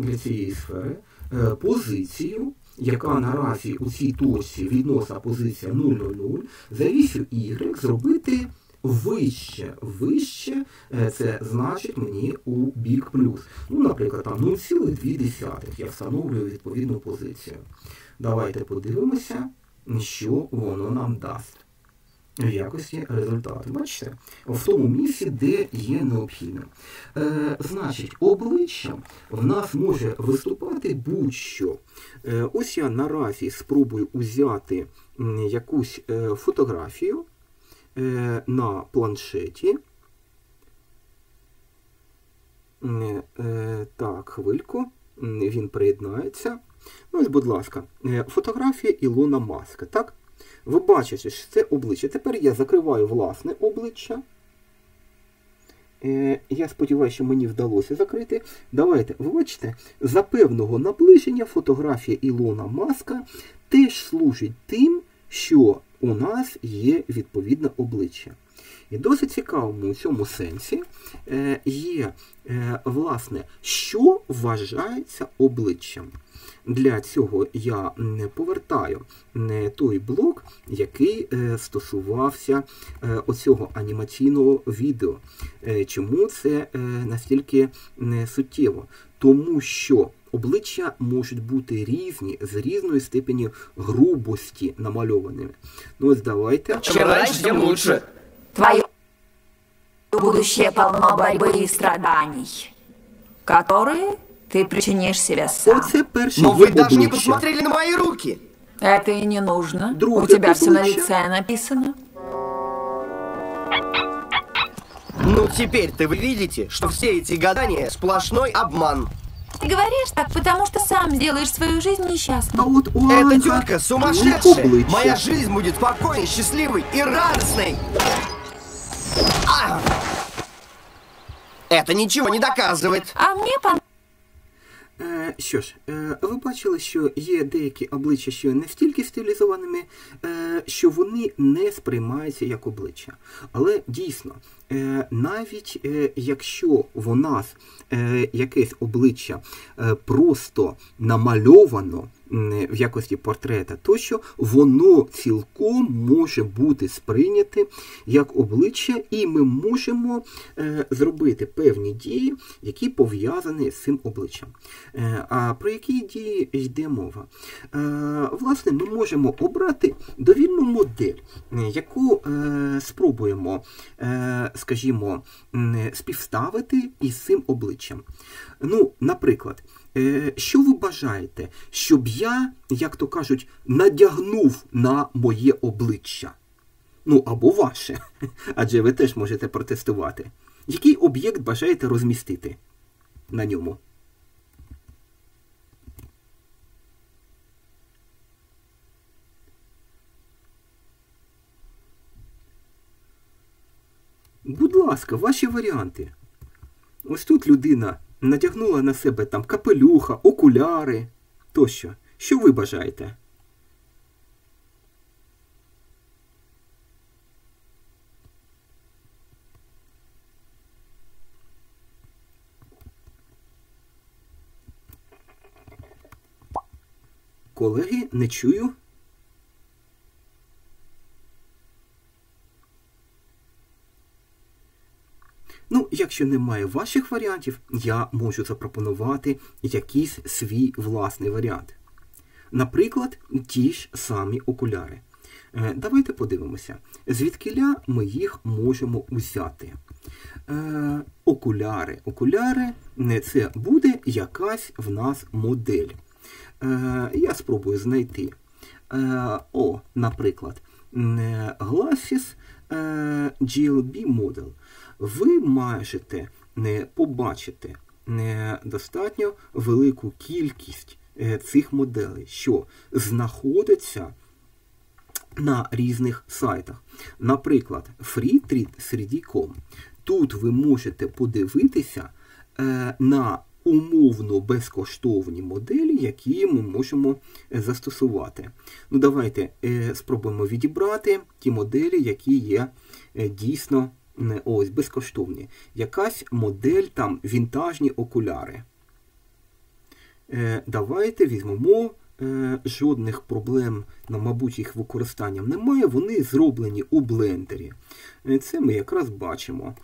для цієї сфери е, позицію, яка наразі у цій точці відносна позиція 0,00, за вісю Y зробити вище. Вище е, це значить мені у бік плюс. Ну, наприклад, там 0,2 я встановлюю відповідну позицію. Давайте подивимося, що воно нам дасть в якості результату. Бачите? В тому місці, де є необхідним. Е, значить, обличчям в нас може виступати будь-що. Е, ось я наразі спробую узяти якусь е, фотографію на планшеті. Е, е, так, хвильку. Він приєднається. Ну, ось, будь ласка, е, фотографія Ілона Маска. Так? Ви бачите, що це обличчя. Тепер я закриваю власне обличчя. Е, Я сподіваюся, що мені вдалося закрити. Давайте, ви бачите, за певного наближення фотографія Ілона Маска теж служить тим, що у нас є відповідне обличчя. І досить цікавому у цьому сенсі е, є, е, власне, що вважається обличчям. Для цього я м, повертаю м, той блок, який е, стосувався оцього анімаційного відео. Чому це настільки суттєво? Тому що обличчя можуть бути різні з різною степені грубості намальованими. Ну ось давайте.
Чем раньше, тем лучше.
Твое будущее полно борьбы и страданий, которые ты причинишь себе сам.
Оце перше
Но
є
вы даже не
обличчя.
посмотрели на мои руки.
Это и не нужно.
Друг,
У тебя
это
все на
лучше.
лице написано.
Ну, теперь-то вы видите, что все эти гадания сплошной обман.
Ты говоришь так, потому что сам делаешь свою жизнь
А
несчастной.
от у
Эта тетка сумасшедшая. Моя жизнь будет спокойной, счастливой и радостной. А! Это ничего не доказывает.
А мне понравилось.
Е, Що ж, е, ви бачили, що є деякі обличчя, що настільки стилізованими, е, що вони не сприймаються як обличчя. Але дійсно, навіть якщо в нас якесь обличчя просто намальовано в якості портрета, то що воно цілком може бути сприйняте як обличчя, і ми можемо е, зробити певні дії, які пов'язані з цим обличчям. Е, А про які дії йде мова? Е, Власне, ми можемо обрати довільну модель, яку спробуємо, скажімо, співставити із цим обличчям. Ну, наприклад, що ви бажаєте, щоб я, як то кажуть, надягнув на моє обличчя? Ну, або ваше, адже ви теж можете протестувати. Який об'єкт бажаєте розмістити на ньому? Будь ласка, ваші варіанти. Ось тут людина надягнула на себе там капелюха, окуляри тощо. Що ви бажаєте? Колеги, не чую. Ну, якщо немає ваших варіантів, я можу запропонувати якийсь свій власний варіант. Наприклад, ті ж самі окуляри. Е, давайте подивимося, звідкиля ми їх можемо взяти. Е, окуляри. Окуляри це буде якась в нас модель. Е, я спробую знайти. О, наприклад, Glasses GLB Model ви можете побачити достатньо велику кількість е, цих моделей, що знаходяться на різних сайтах. Наприклад, freetrade3d.com. Тут ви можете подивитися е, на умовно безкоштовні моделі, які ми можемо е, застосувати. Ну, Давайте спробуємо відібрати ті моделі, які є дійсно ось безкоштовні. Якась модель там вінтажні окуляри. Е, Давайте візьмемо. Е, жодних проблем, ну, мабуть, їх використанням немає, вони зроблені у блендері. Е, це ми якраз бачимо.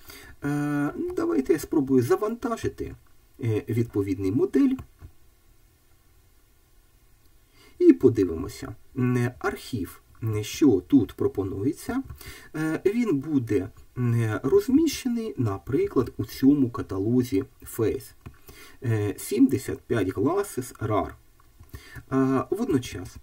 Е, Давайте я спробую завантажити е, відповідний модель. І подивимося. Архів, що тут пропонується, він буде розміщений, наприклад, у цьому каталозі Face. 75 Glasses RAR. Водночас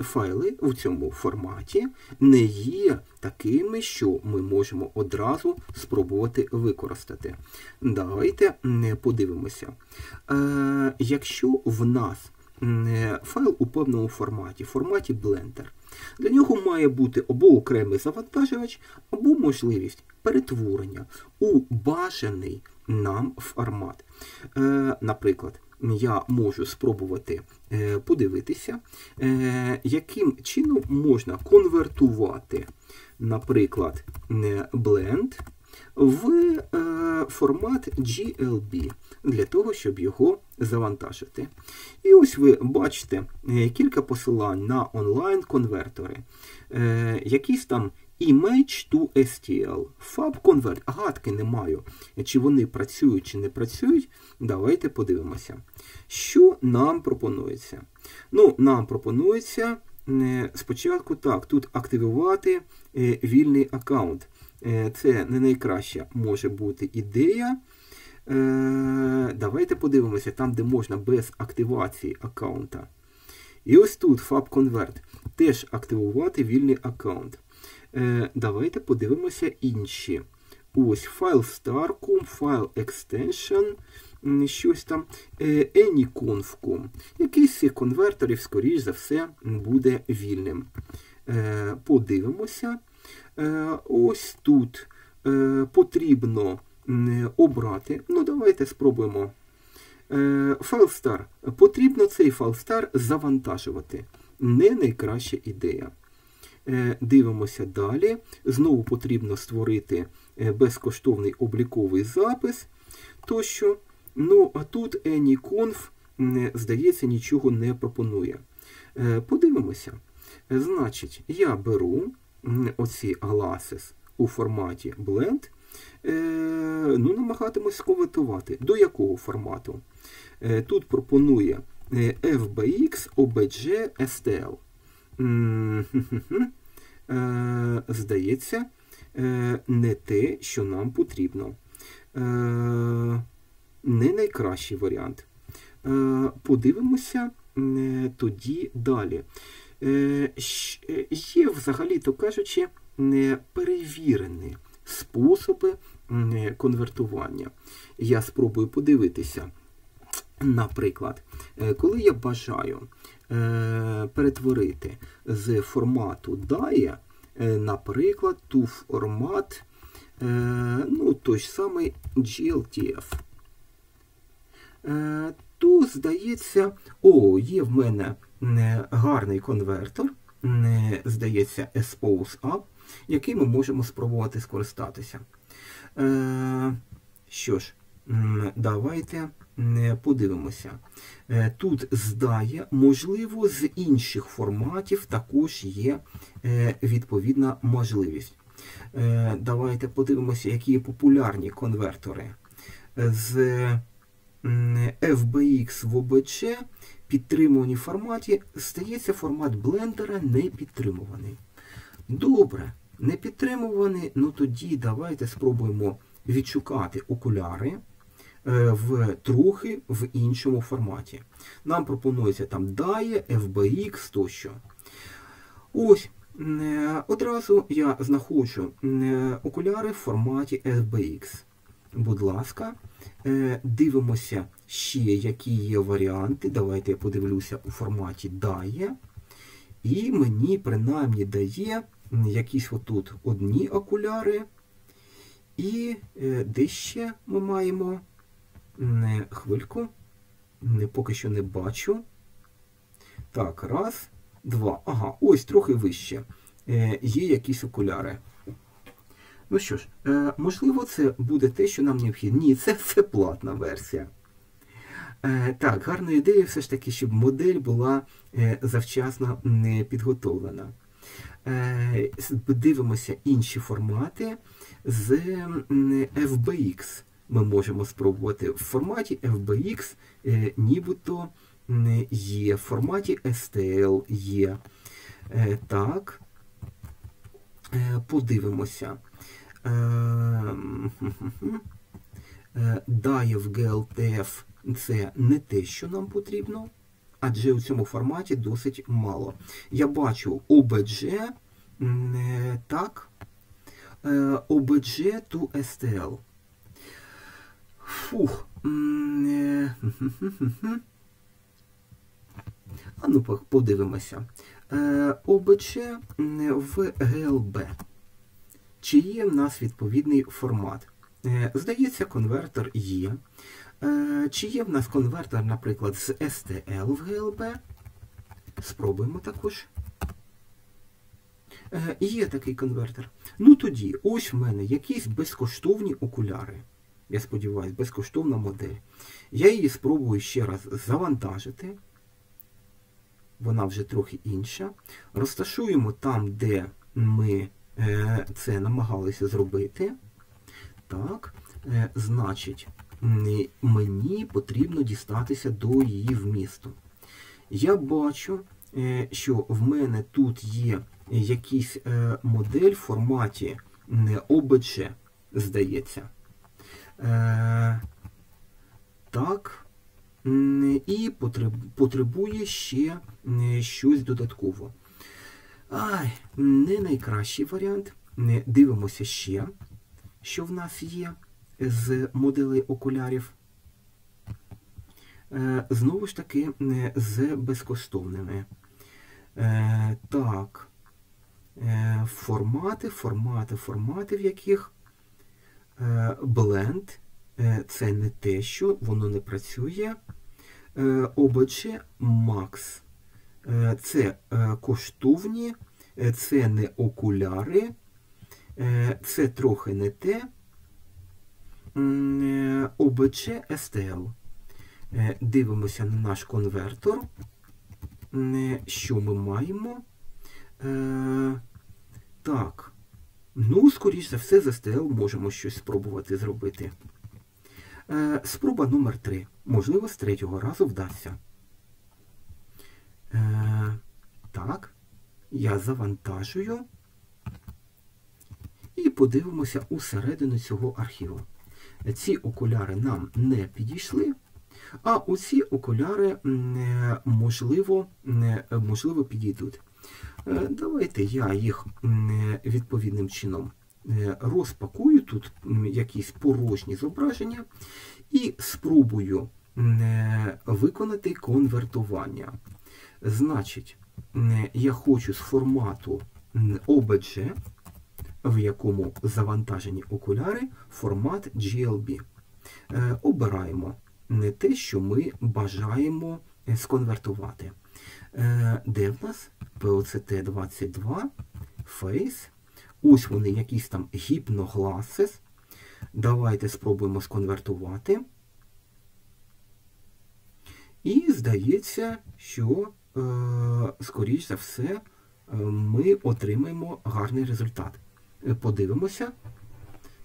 файли у цьому форматі не є такими, що ми можемо одразу спробувати використати. Давайте подивимося. Е, якщо в нас файл у певному форматі, форматі Blender, для нього має бути або окремий завантажувач, або можливість перетворення у бажаний нам формат. Е, Наприклад, я можу спробувати е, подивитися, е, яким чином можна конвертувати, наприклад, Blend в е, формат GLB для того, щоб його завантажити. І ось ви бачите е, кілька посилань на онлайн-конвертори. Е, якісь там Image to STL, Fab Convert. Гадки не маю. Чи вони працюють, чи не працюють. Давайте подивимося. Що нам пропонується? Ну, Нам пропонується спочатку так, тут активувати вільний аккаунт. Е, це не найкраща може бути ідея. Е, давайте подивимося, там, де можна без активації аккаунта. І ось тут FabConvert. Теж активувати вільний аккаунт. Е, давайте подивимося інші. Ось файл Starcom, файл Extension, щось там, Anyconf.com. Якийсь з конверторів, скоріш за все, буде вільним. Подивимося. Е, ось тут е, потрібно обрати. Ну, давайте спробуємо. Е, FileStar. Потрібно цей FileStar завантажувати. Не найкраща ідея. Дивимося далі. Знову потрібно створити безкоштовний обліковий запис. Тощо. Ну, а тут AnyConf, здається, нічого не пропонує. Подивимося. Значить, я беру оці glasses у форматі Blend, е, ну, намагатимусь конвертувати. До якого формату? Е, тут пропонує е, FBX OBJ STL. Здається, не те, що нам потрібно. Не найкращий варіант. Подивимося тоді далі. Е, е, є, взагалі-то кажучи, перевірені способи конвертування. Я спробую подивитися. Наприклад, е, коли я бажаю перетворити з формату DAE, наприклад, ту формат, ну, той ж самий GLTF. то, здається, о, є в мене гарний конвертор, здається, Expose Up, який ми можемо спробувати скористатися. Що ж, давайте подивимося. Е, тут здає, можливо, з інших форматів також є е, відповідна можливість. Е, давайте подивимося, які є популярні конвертори. З FBX в OBC підтримувані форматі, стається формат блендера не підтримуваний. Добре, не підтримуваний, ну тоді давайте спробуємо відшукати окуляри. Е, в трохи в іншому форматі. Нам пропонується там DAE, FBX тощо. Ось, е, одразу я знаходжу е, окуляри в форматі FBX. Будь ласка, дивимося ще, які є варіанти. Давайте я подивлюся у форматі DAE. І мені принаймні дає якісь отут одні окуляри. І де ще ми маємо не хвильку. Не, Поки що не бачу. Так, раз, два. Ага, ось трохи вище. Е, Є якісь окуляри. Ну що ж, е, можливо, це буде те, що нам необхідно. Ні, це це платна версія. Е, Так, гарна ідея все ж таки, щоб модель була е, завчасно не підготовлена. Е, Дивимося інші формати з FBX ми можемо спробувати в форматі FBX, нібито є, в форматі STL є. Так, подивимося. Dive GLTF це не те, що нам потрібно, адже у цьому форматі досить мало. Я бачу OBG, так, OBG to STL. Фух. Е, а ну подивимося. Е, ОБЧ в ГЛБ. Чи є в нас відповідний формат? Е, здається, конвертер є. Чи є в нас конвертер, наприклад, з STL в ГЛБ? Спробуємо також. Є такий конвертер. Ну тоді, ось в мене якісь безкоштовні окуляри я сподіваюся, безкоштовна модель. Я її спробую ще раз завантажити. Вона вже трохи інша. Розташуємо там, де ми е, це намагалися зробити. Так, е, значить, мені потрібно дістатися до її вмісту. Я бачу, е, що в мене тут є якийсь модель в форматі OBG, здається. Е, Так. І потребує ще щось додатково. Ай, не найкращий варіант. Дивимося ще, що в нас є з моделей окулярів. Е, знову ж таки, з безкоштовними. Е, так, формати, формати, формати, в яких е, це не те, що воно не працює. Е, Max. Е, це коштовні, це не окуляри, це трохи не те. OBG STL. Дивимося на наш конвертор. Що ми маємо? Так. Ну, скоріш за все, з STL можемо щось спробувати зробити. Е, Спроба номер 3 Можливо, з третього разу вдасться. Е, Так, я завантажую. І подивимося усередину цього архіву. Ці окуляри нам не підійшли, а оці окуляри, е, можливо, е, можливо підійдуть. Е, давайте я їх відповідним чином розпакую, тут якісь порожні зображення, і спробую виконати конвертування. Значить, я хочу з формату OBG, в якому завантажені окуляри, формат GLB. Обираємо не те, що ми бажаємо сконвертувати. Де в нас POCT22, Face. Ось вони якісь там гіпногласес. Давайте спробуємо сконвертувати. І здається, що, е, скоріш за все, е, ми отримаємо гарний результат. Е, подивимося.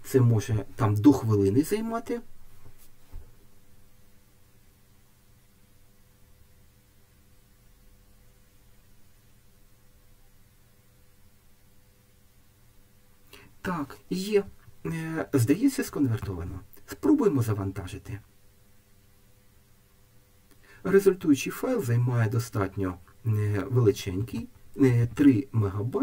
Це може там до хвилини займати. Так, є. Здається, сконвертовано. Спробуємо завантажити. Результуючий файл займає достатньо е, величенький, 3 е, МБ,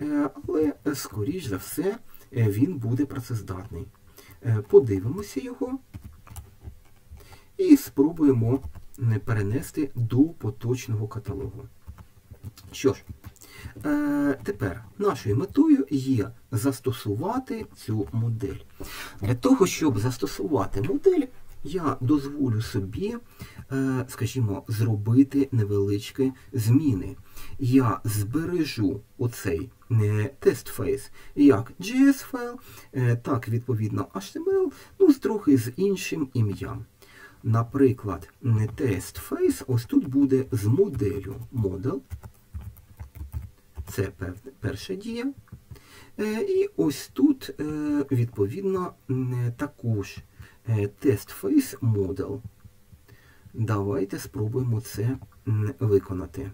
е, але, скоріш за все, він буде працездатний. Подивимося його і спробуємо перенести до поточного каталогу. Що ж, тепер нашою метою є застосувати цю модель. Для того, щоб застосувати модель, я дозволю собі, е, скажімо, зробити невеличкі зміни. Я збережу оцей е, тест фейс як JS файл, е, так, відповідно, HTML, ну, трохи з іншим ім'ям. Наприклад, тест фейс ось тут буде з моделлю model. Це перша дія. І ось тут, відповідно, також Test Face Model. Давайте спробуємо це виконати.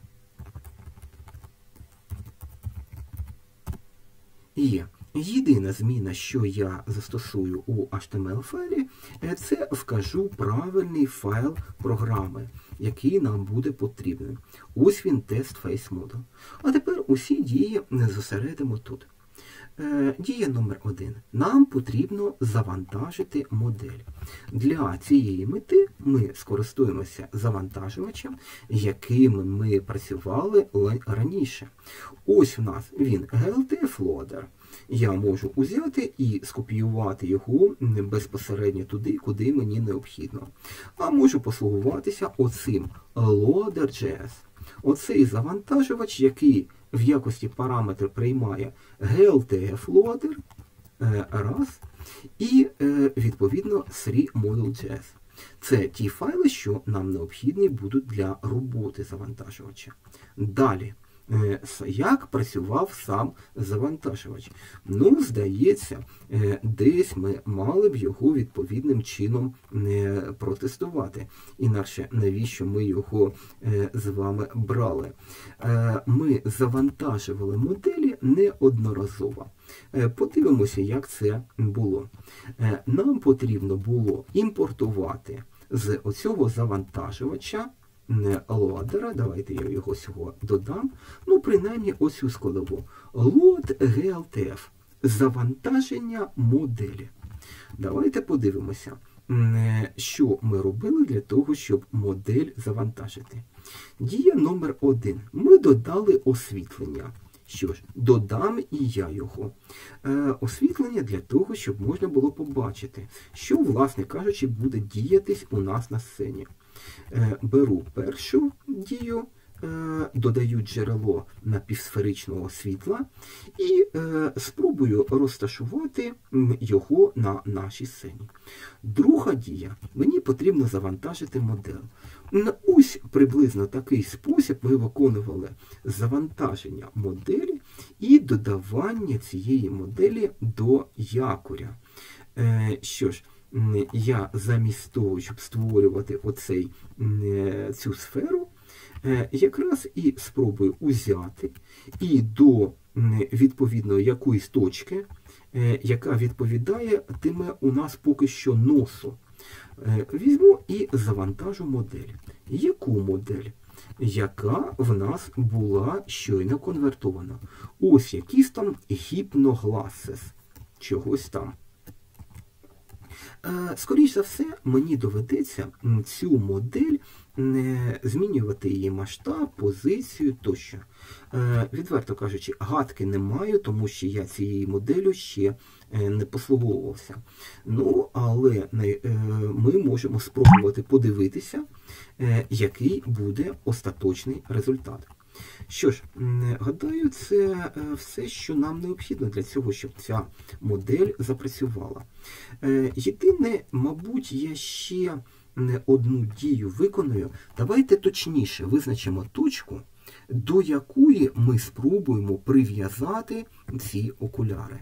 Є. Єдина зміна, що я застосую у HTML-файлі, е, це вкажу правильний файл програми, який нам буде потрібен. Ось він тест Model. А тепер усі дії зосередимо тут. Е, дія номер 1 Нам потрібно завантажити модель. Для цієї мети ми скористуємося завантажувачем, яким ми працювали раніше. Ось у нас він GLTF-лодер. Я можу узяти і скопіювати його безпосередньо туди, куди мені необхідно. А можу послугуватися оцим Loader.js. Оцей завантажувач, який в якості параметр приймає GLTF-лодер, е, раз, і, е, відповідно, SRI Model.js. Це ті файли, що нам необхідні будуть для роботи завантажувача. Далі. Е, як працював сам завантажувач. Ну, здається, е, десь ми мали б його відповідним чином е, протестувати. Інакше навіщо ми його з вами брали? Ми завантажували моделі неодноразово. Подивимося, як це було. Нам потрібно було імпортувати з оцього завантажувача лодера, давайте я його сього додам. Ну, принаймні ось цю складову. Лот GLTF. Завантаження моделі. Давайте подивимося, що ми робили для того, щоб модель завантажити. Дія номер один. Ми додали освітлення. Що ж, додам і я його. Е, Освітлення для того, щоб можна було побачити, що, власне кажучи, буде діятись у нас на сцені. Е, беру першу дію, е, додаю джерело напівсферичного світла і е, спробую розташувати його на нашій сцені. Друга дія, мені потрібно завантажити модель. Ось приблизно такий спосіб ми виконували завантаження моделі і додавання цієї моделі до якоря. Що ж, я замість того, щоб створювати оцей, е, цю сферу, е, якраз і спробую узяти і до відповідно якоїсь точки, е, яка відповідає тиме у нас поки що носу. Візьму і завантажу модель. Яку модель? Яка в нас була щойно конвертована. Ось якийсь там гіпногласес. Чогось там. Скоріше за все, мені доведеться цю модель змінювати її масштаб, позицію тощо. Відверто кажучи, гадки не маю, тому що я цією моделлю ще не послуговувався. Ну, але ми можемо спробувати подивитися, який буде остаточний результат. Що ж, гадаю, це е, все, що нам необхідно для цього, щоб ця модель запрацювала. Е, єдине, мабуть, я ще не одну дію виконую. Давайте точніше визначимо точку, до якої ми спробуємо прив'язати ці окуляри.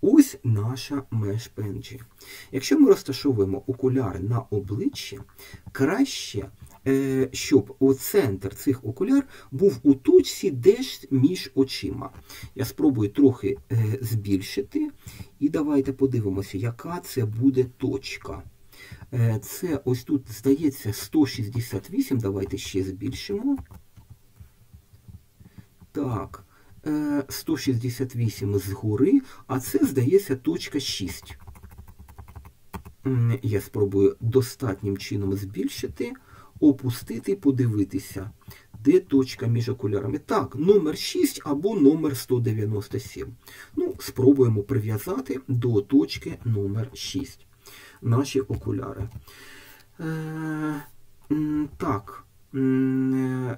Ось наша меж PNG. Якщо ми розташовуємо окуляри на обличчі, краще щоб у центр цих окуляр був у точці десь між очима. Я спробую трохи е, збільшити. І давайте подивимося, яка це буде точка. Е, це ось тут, здається, 168. Давайте ще збільшимо. Так, 168 згори, а це, здається, точка 6. Я спробую достатнім чином збільшити опустити подивитися, де точка між окулярами. Так, номер 6 або номер 197. Ну, Спробуємо прив'язати до точки номер 6 наші окуляри. Е, Так, е,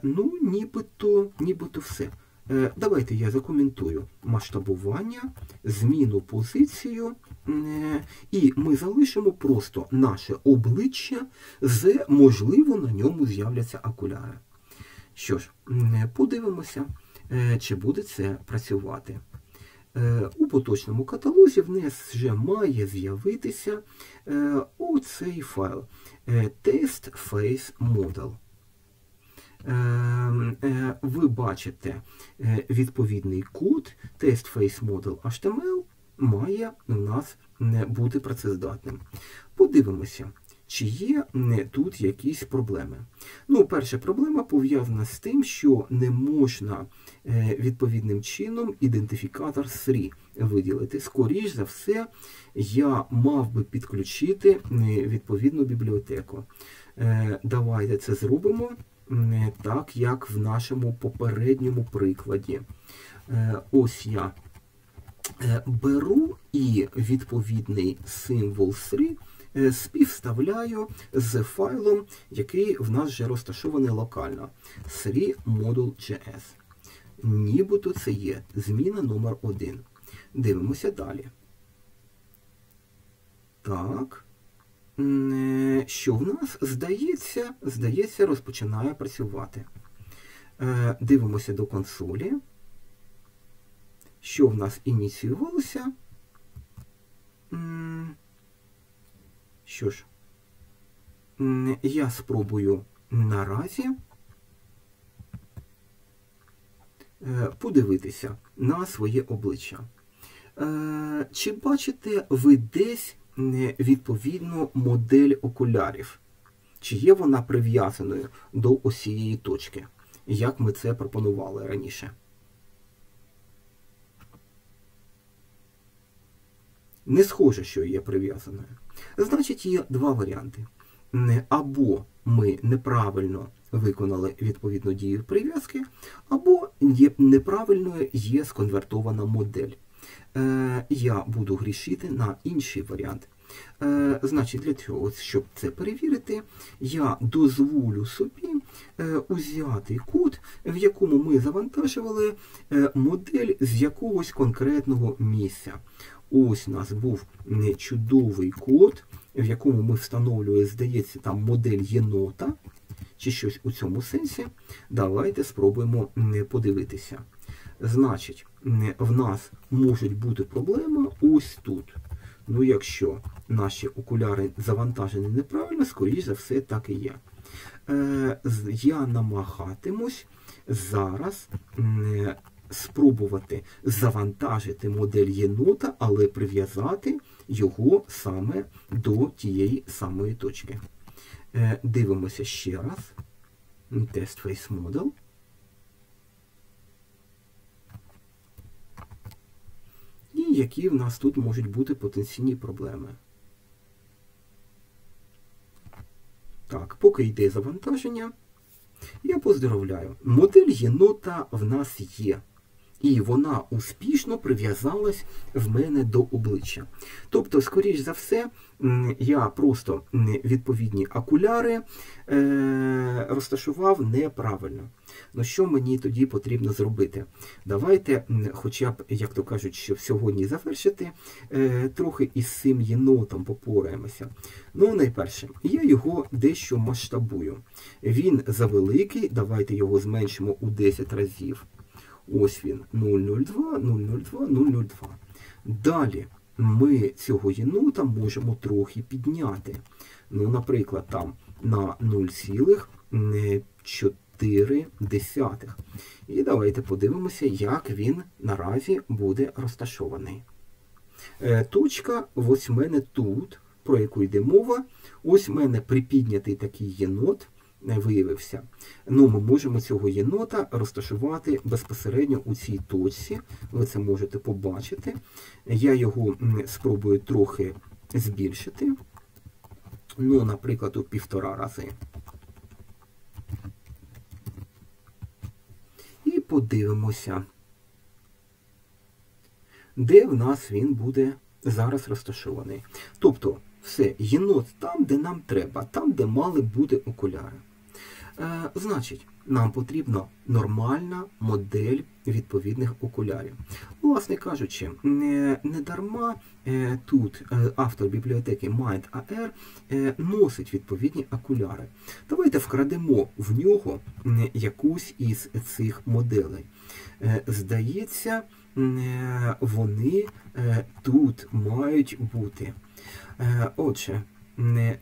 ну, нібито, нібито все. Е, давайте я закоментую масштабування, зміну позицію, е, і ми залишимо просто наше обличчя з, можливо, на ньому з'являться окуляри. Що ж, подивимося, е, чи буде це працювати. У поточному каталозі в нас вже має з'явитися оцей файл Test Face Model. Ем, е, ви бачите е, відповідний код, тест Face Model HTML має у нас бути працездатним. Подивимося, чи є тут якісь проблеми. Ну, Перша проблема пов'язана з тим, що не можна е, відповідним чином ідентифікатор SRI виділити. Скоріш за все, я мав би підключити відповідну бібліотеку. Давайте це зробимо так як в нашому попередньому прикладі. Е, ось я е, беру і відповідний символ 3 е, співставляю з файлом, який в нас вже розташований локально. 3 module.js. Нібито це є зміна номер 1 Дивимося далі. Так. Е, що в нас здається, здається, розпочинає працювати. Е, дивимося до консолі. Що в нас ініціювалося? Що ж, я спробую наразі е, подивитися на своє обличчя. Чи бачите ви десь відповідну модель окулярів. Чи є вона прив'язаною до осієї точки, як ми це пропонували раніше? Не схоже, що є прив'язаною. Значить, є два варіанти. Або ми неправильно виконали відповідну дію прив'язки, або неправильною є сконвертована модель. Е, я буду грішити на інший варіант. Е, значить, для цього, щоб це перевірити, я дозволю собі е, узяти код, в якому ми завантажували модель з якогось конкретного місця. Ось у нас був чудовий код, в якому ми встановлюємо, здається, там модель єнота, чи щось у цьому сенсі. Давайте спробуємо подивитися. Значить, в нас можуть бути проблеми ось тут. Ну, якщо наші окуляри завантажені неправильно, скоріш за все, так і є. Е, Я намагатимусь зараз спробувати завантажити модель єнота, але прив'язати його саме до тієї самої точки. Е, Дивимося ще раз. Test Face Model. які в нас тут можуть бути потенційні проблеми. Так, поки йде завантаження, я поздоровляю. Модель єнота в нас є. І вона успішно прив'язалась в мене до обличчя. Тобто, скоріш за все, я просто відповідні окуляри е, розташував неправильно. Ну що мені тоді потрібно зробити? Давайте, хоча б, як то кажуть, щоб сьогодні завершити, е, трохи із цим єнотом попораємося. Ну, найперше, я його дещо масштабую. Він завеликий, давайте його зменшимо у 10 разів. Ось він 002, 002, 002. Далі ми цього єнота можемо трохи підняти. Ну, Наприклад, там на 0,4. І давайте подивимося, як він наразі буде розташований. Е, точка ось мене тут, про яку йде мова. Ось мене припіднятий такий єнот виявився. Ну, Ми можемо цього єнота розташувати безпосередньо у цій точці. Ви це можете побачити. Я його спробую трохи збільшити. Ну, наприклад, у півтора рази. І подивимося, де в нас він буде зараз розташований. Тобто, все, єнот там, де нам треба, там, де мали бути окуляри. Е, Значить, нам потрібна нормальна модель відповідних окулярів. Власне кажучи, не, не дарма е, тут е, автор бібліотеки MindAR е, носить відповідні окуляри. Давайте вкрадемо в нього якусь із цих моделей. Е, здається, е, вони е, тут мають бути. Е, Отже,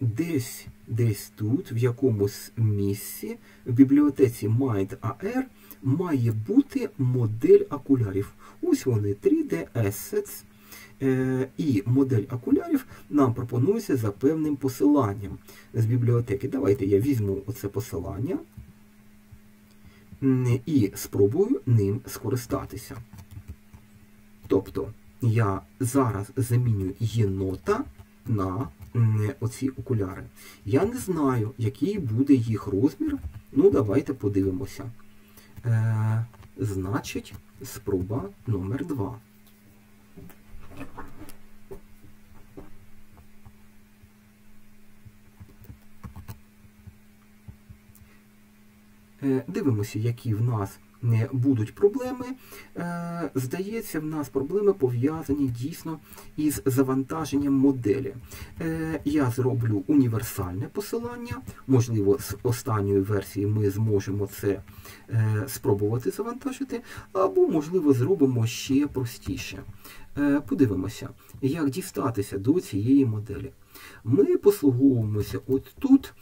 десь десь тут, в якомусь місці, в бібліотеці MindAR має бути модель окулярів. Ось вони 3D Assets. Е, і модель окулярів нам пропонується за певним посиланням з бібліотеки. Давайте я візьму оце посилання і спробую ним скористатися. Тобто я зараз замінюю єнота на оці окуляри. Я не знаю, який буде їх розмір. Ну, давайте подивимося. Е, Значить, спроба номер 2. Е, дивимося, які в нас будуть проблеми. Е, здається, в нас проблеми пов'язані дійсно із завантаженням моделі. Е, я зроблю універсальне посилання, можливо, з останньої версії ми зможемо це е, спробувати завантажити, або, можливо, зробимо ще простіше. Подивимося, як дістатися до цієї моделі. Ми послуговуємося от тут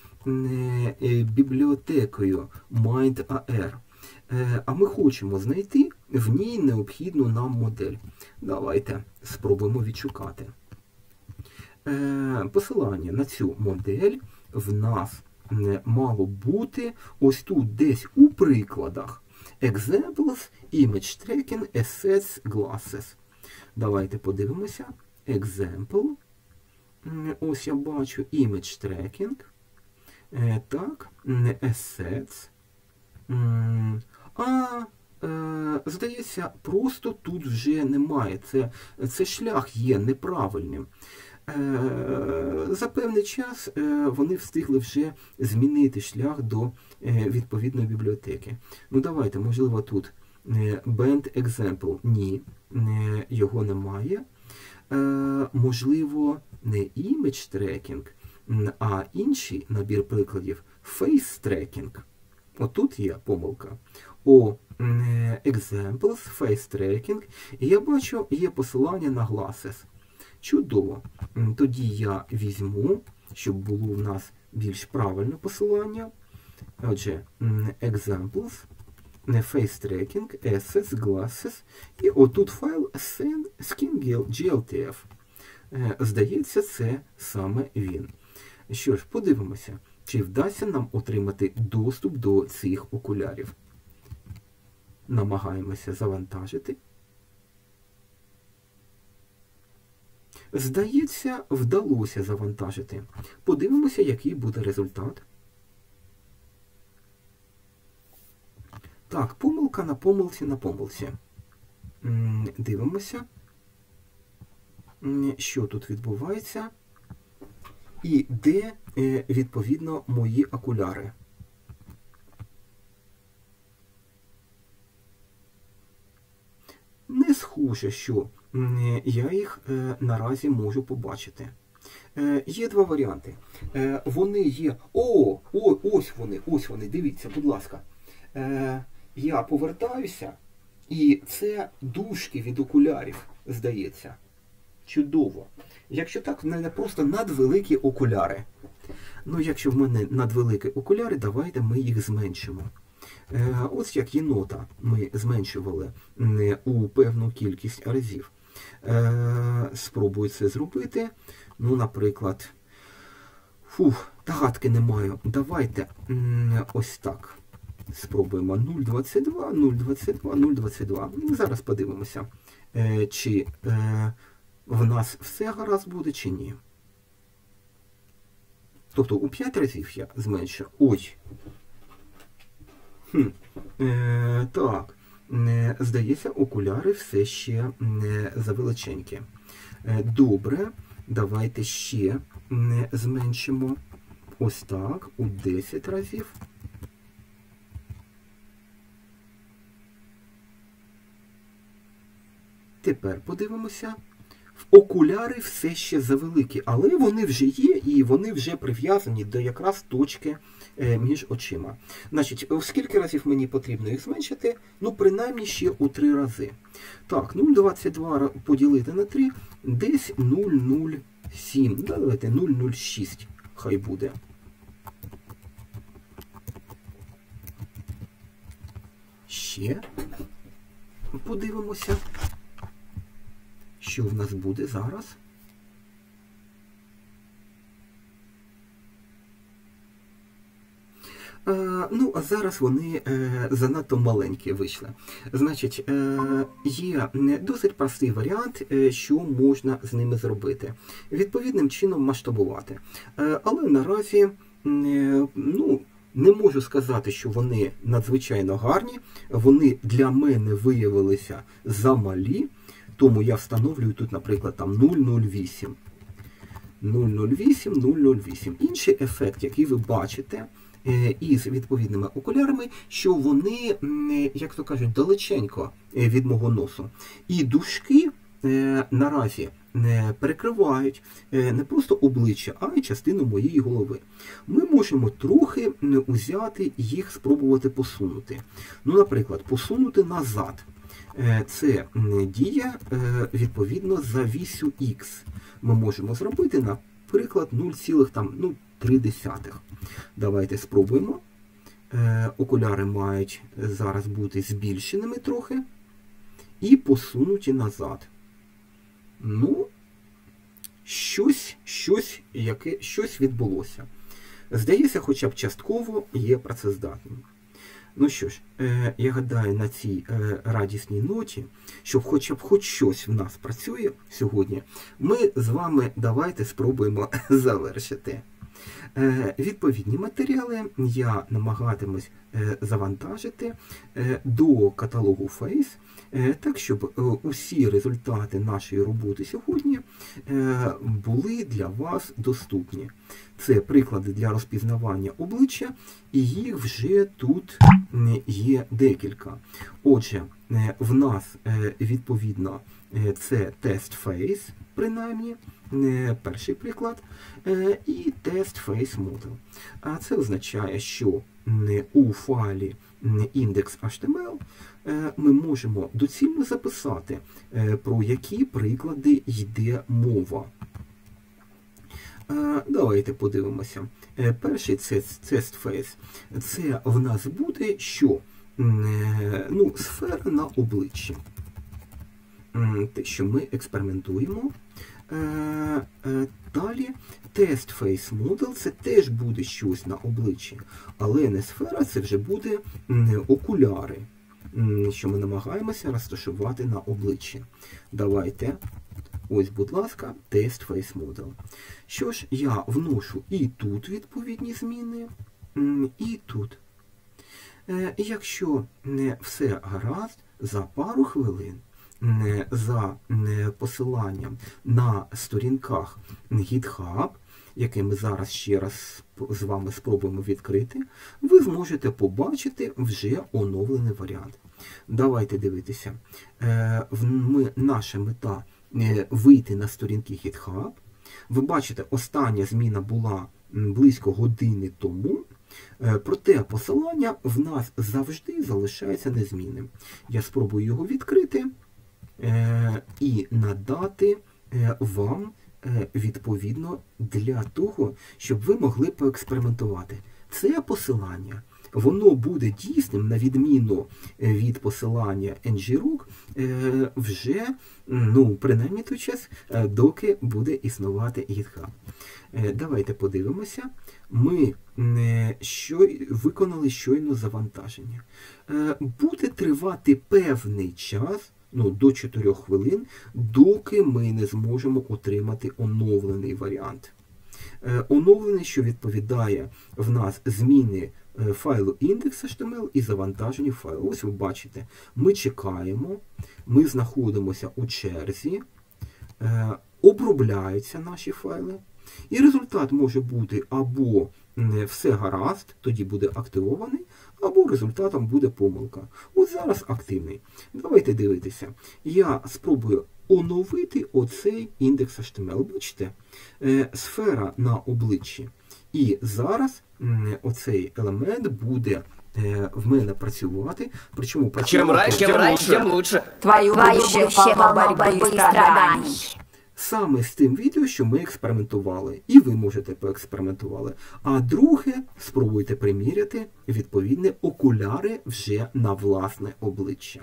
бібліотекою MindAR. Е, а ми хочемо знайти в ній необхідну нам модель. Давайте спробуємо відшукати. Е, посилання на цю модель в нас мало бути ось тут десь у прикладах. Examples Image Tracking Assets Glasses. Давайте подивимося. Example. Ось я бачу Image Tracking. Е, так, Assets. А е, здається, просто тут вже немає. Це, це шлях є неправильним. Е, за певний час е, вони встигли вже змінити шлях до відповідної бібліотеки. Ну, давайте, можливо, тут Band Example. Ні, його немає. Можливо, не Image Tracking, а інший набір прикладів Face Tracking. Отут є помилка. У Examples, Face Tracking, і я бачу, є посилання на Glasses. Чудово. Тоді я візьму, щоб було в нас більш правильне посилання. Отже, Examples, Face Tracking, Assets, Glasses. І отут файл Skin GLTF. Е, здається, це саме він. Що ж, подивимося. Чи вдасться нам отримати доступ до цих окулярів? намагаємося завантажити. Здається, вдалося завантажити. Подивимося, який буде результат. Так, помилка на помилці на помилці. Дивимося, що тут відбувається. І де, е, відповідно, мої окуляри. Не схоже, що я їх е, наразі можу побачити. Е, є два варіанти. Вони є. О, о, ось вони, ось вони, дивіться, будь ласка. Я повертаюся, і це дужки від окулярів, здається. Чудово. Якщо так, в мене просто надвеликі окуляри. Ну, якщо в мене надвеликі окуляри, давайте ми їх зменшимо. Е, ось як єнота ми зменшували у певну кількість разів. Е, спробую це зробити. Ну, наприклад, фух, гадки не маю. Давайте ось так. Спробуємо 0,22, 0,22, 0,22. Зараз подивимося, е, чи в нас все гаразд буде чи ні. Тобто у 5 разів я зменшу. Ой. Хм. Е, Так. Е, здається, окуляри все ще не завеличенькі. Е, добре, давайте ще не зменшимо. Ось так, у 10 разів. Тепер подивимося. Окуляри все ще завеликі, але вони вже є і вони вже прив'язані до якраз точки між очима. Значить, скільки разів мені потрібно їх зменшити? Ну, принаймні ще у три рази. Так, 0,22 поділити на 3, десь 0,07. Давайте 0,06 хай буде. Ще подивимося що в нас буде зараз. Ну, а зараз вони е, занадто маленькі вийшли. Значить, е, є досить простий варіант, е, що можна з ними зробити. Відповідним чином масштабувати. Е, але наразі е, ну, не можу сказати, що вони надзвичайно гарні. Вони для мене виявилися замалі. Тому я встановлюю тут, наприклад, там 008. 008, 008. Інший ефект, який ви бачите е, із відповідними окулярами, що вони, як то кажуть, далеченько е, від мого носу. І дужки е, наразі перекривають не просто обличчя, а й частину моєї голови. Ми можемо трохи узяти їх, спробувати посунути. Ну, Наприклад, посунути назад. Е, це дія е, відповідно за вісю Х. Ми можемо зробити, наприклад, 0,3. Давайте спробуємо. Е, окуляри мають зараз бути збільшеними трохи і посунуті назад. Ну, щось щось, яке, щось відбулося. Здається, хоча б частково є працездатним. Ну що ж, е, я гадаю на цій е, радісній ноті, що хоча б хоч щось в нас працює сьогодні, ми з вами давайте спробуємо завершити. Е, відповідні матеріали я намагатимусь е, завантажити е, до каталогу Face, так щоб усі результати нашої роботи сьогодні були для вас доступні. Це приклади для розпізнавання обличчя, і їх вже тут є декілька. Отже, в нас відповідно це тест Face, принаймні перший приклад, е, і тест Face Model. А це означає, що у файлі index.html е, ми можемо доцільно записати, е, про які приклади йде мова. Давайте подивимося. Перший тест Face це в нас буде що? Ну, Сфера на обличчі. Те, що ми експериментуємо. Е, е, далі тест Face Model це теж буде щось на обличчі, але не сфера, це вже буде окуляри, що ми намагаємося розташувати на обличчі. Давайте, ось, будь ласка, тест Face Model. Що ж, я вношу і тут відповідні зміни, і тут. Е, якщо не все гаразд, за пару хвилин за е, посиланням на сторінках GitHub, яке ми зараз ще раз з вами спробуємо відкрити, ви зможете побачити вже оновлений варіант. Давайте дивитися. Ми, Наша мета вийти на сторінки GitHub. Ви бачите, остання зміна була близько години тому. Е, проте посилання в нас завжди залишається незмінним. Я спробую його відкрити е, і надати е, вам відповідно для того, щоб ви могли поекспериментувати. Це посилання. Воно буде дійсним, на відміну від посилання NGROOK, вже, ну, принаймні той час, доки буде існувати GitHub. Давайте подивимося. Ми що, виконали щойно завантаження. Е, буде тривати певний час, ну, до 4 хвилин, доки ми не зможемо отримати оновлений варіант. Е, оновлений, що відповідає в нас зміни е, файлу index.html і завантаження файлу. Ось ви бачите, ми чекаємо, ми знаходимося у черзі, обробляються наші файли. І результат може бути або все гаразд, тоді буде активований, або результатом буде помилка. Ось зараз активний. Давайте дивитися. Я спробую оновити оцей індекс HTML. Бачите, е, сфера на обличчі. І зараз оцей елемент буде е, в мене працювати. Причому працювати...
Чим раніше, тим лучше. Тим лучше.
Твою будущее полно борьбы и страданий
саме з тим відео, що ми експериментували, і ви можете поекспериментувати. А друге, спробуйте приміряти відповідні окуляри вже на власне обличчя.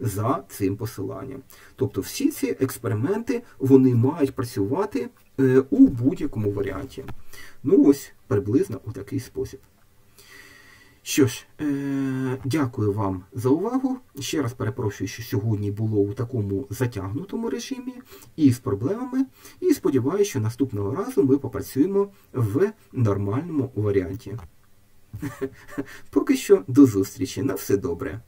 За цим посиланням. Тобто всі ці експерименти вони мають працювати е, у будь-якому варіанті. Ну ось приблизно у такий спосіб. Що ж, е, дякую вам за увагу. Ще раз перепрошую, що сьогодні було у такому затягнутому режимі і з проблемами. І сподіваюся, що наступного разу ми попрацюємо в нормальному варіанті. Поки що до зустрічі. На все добре.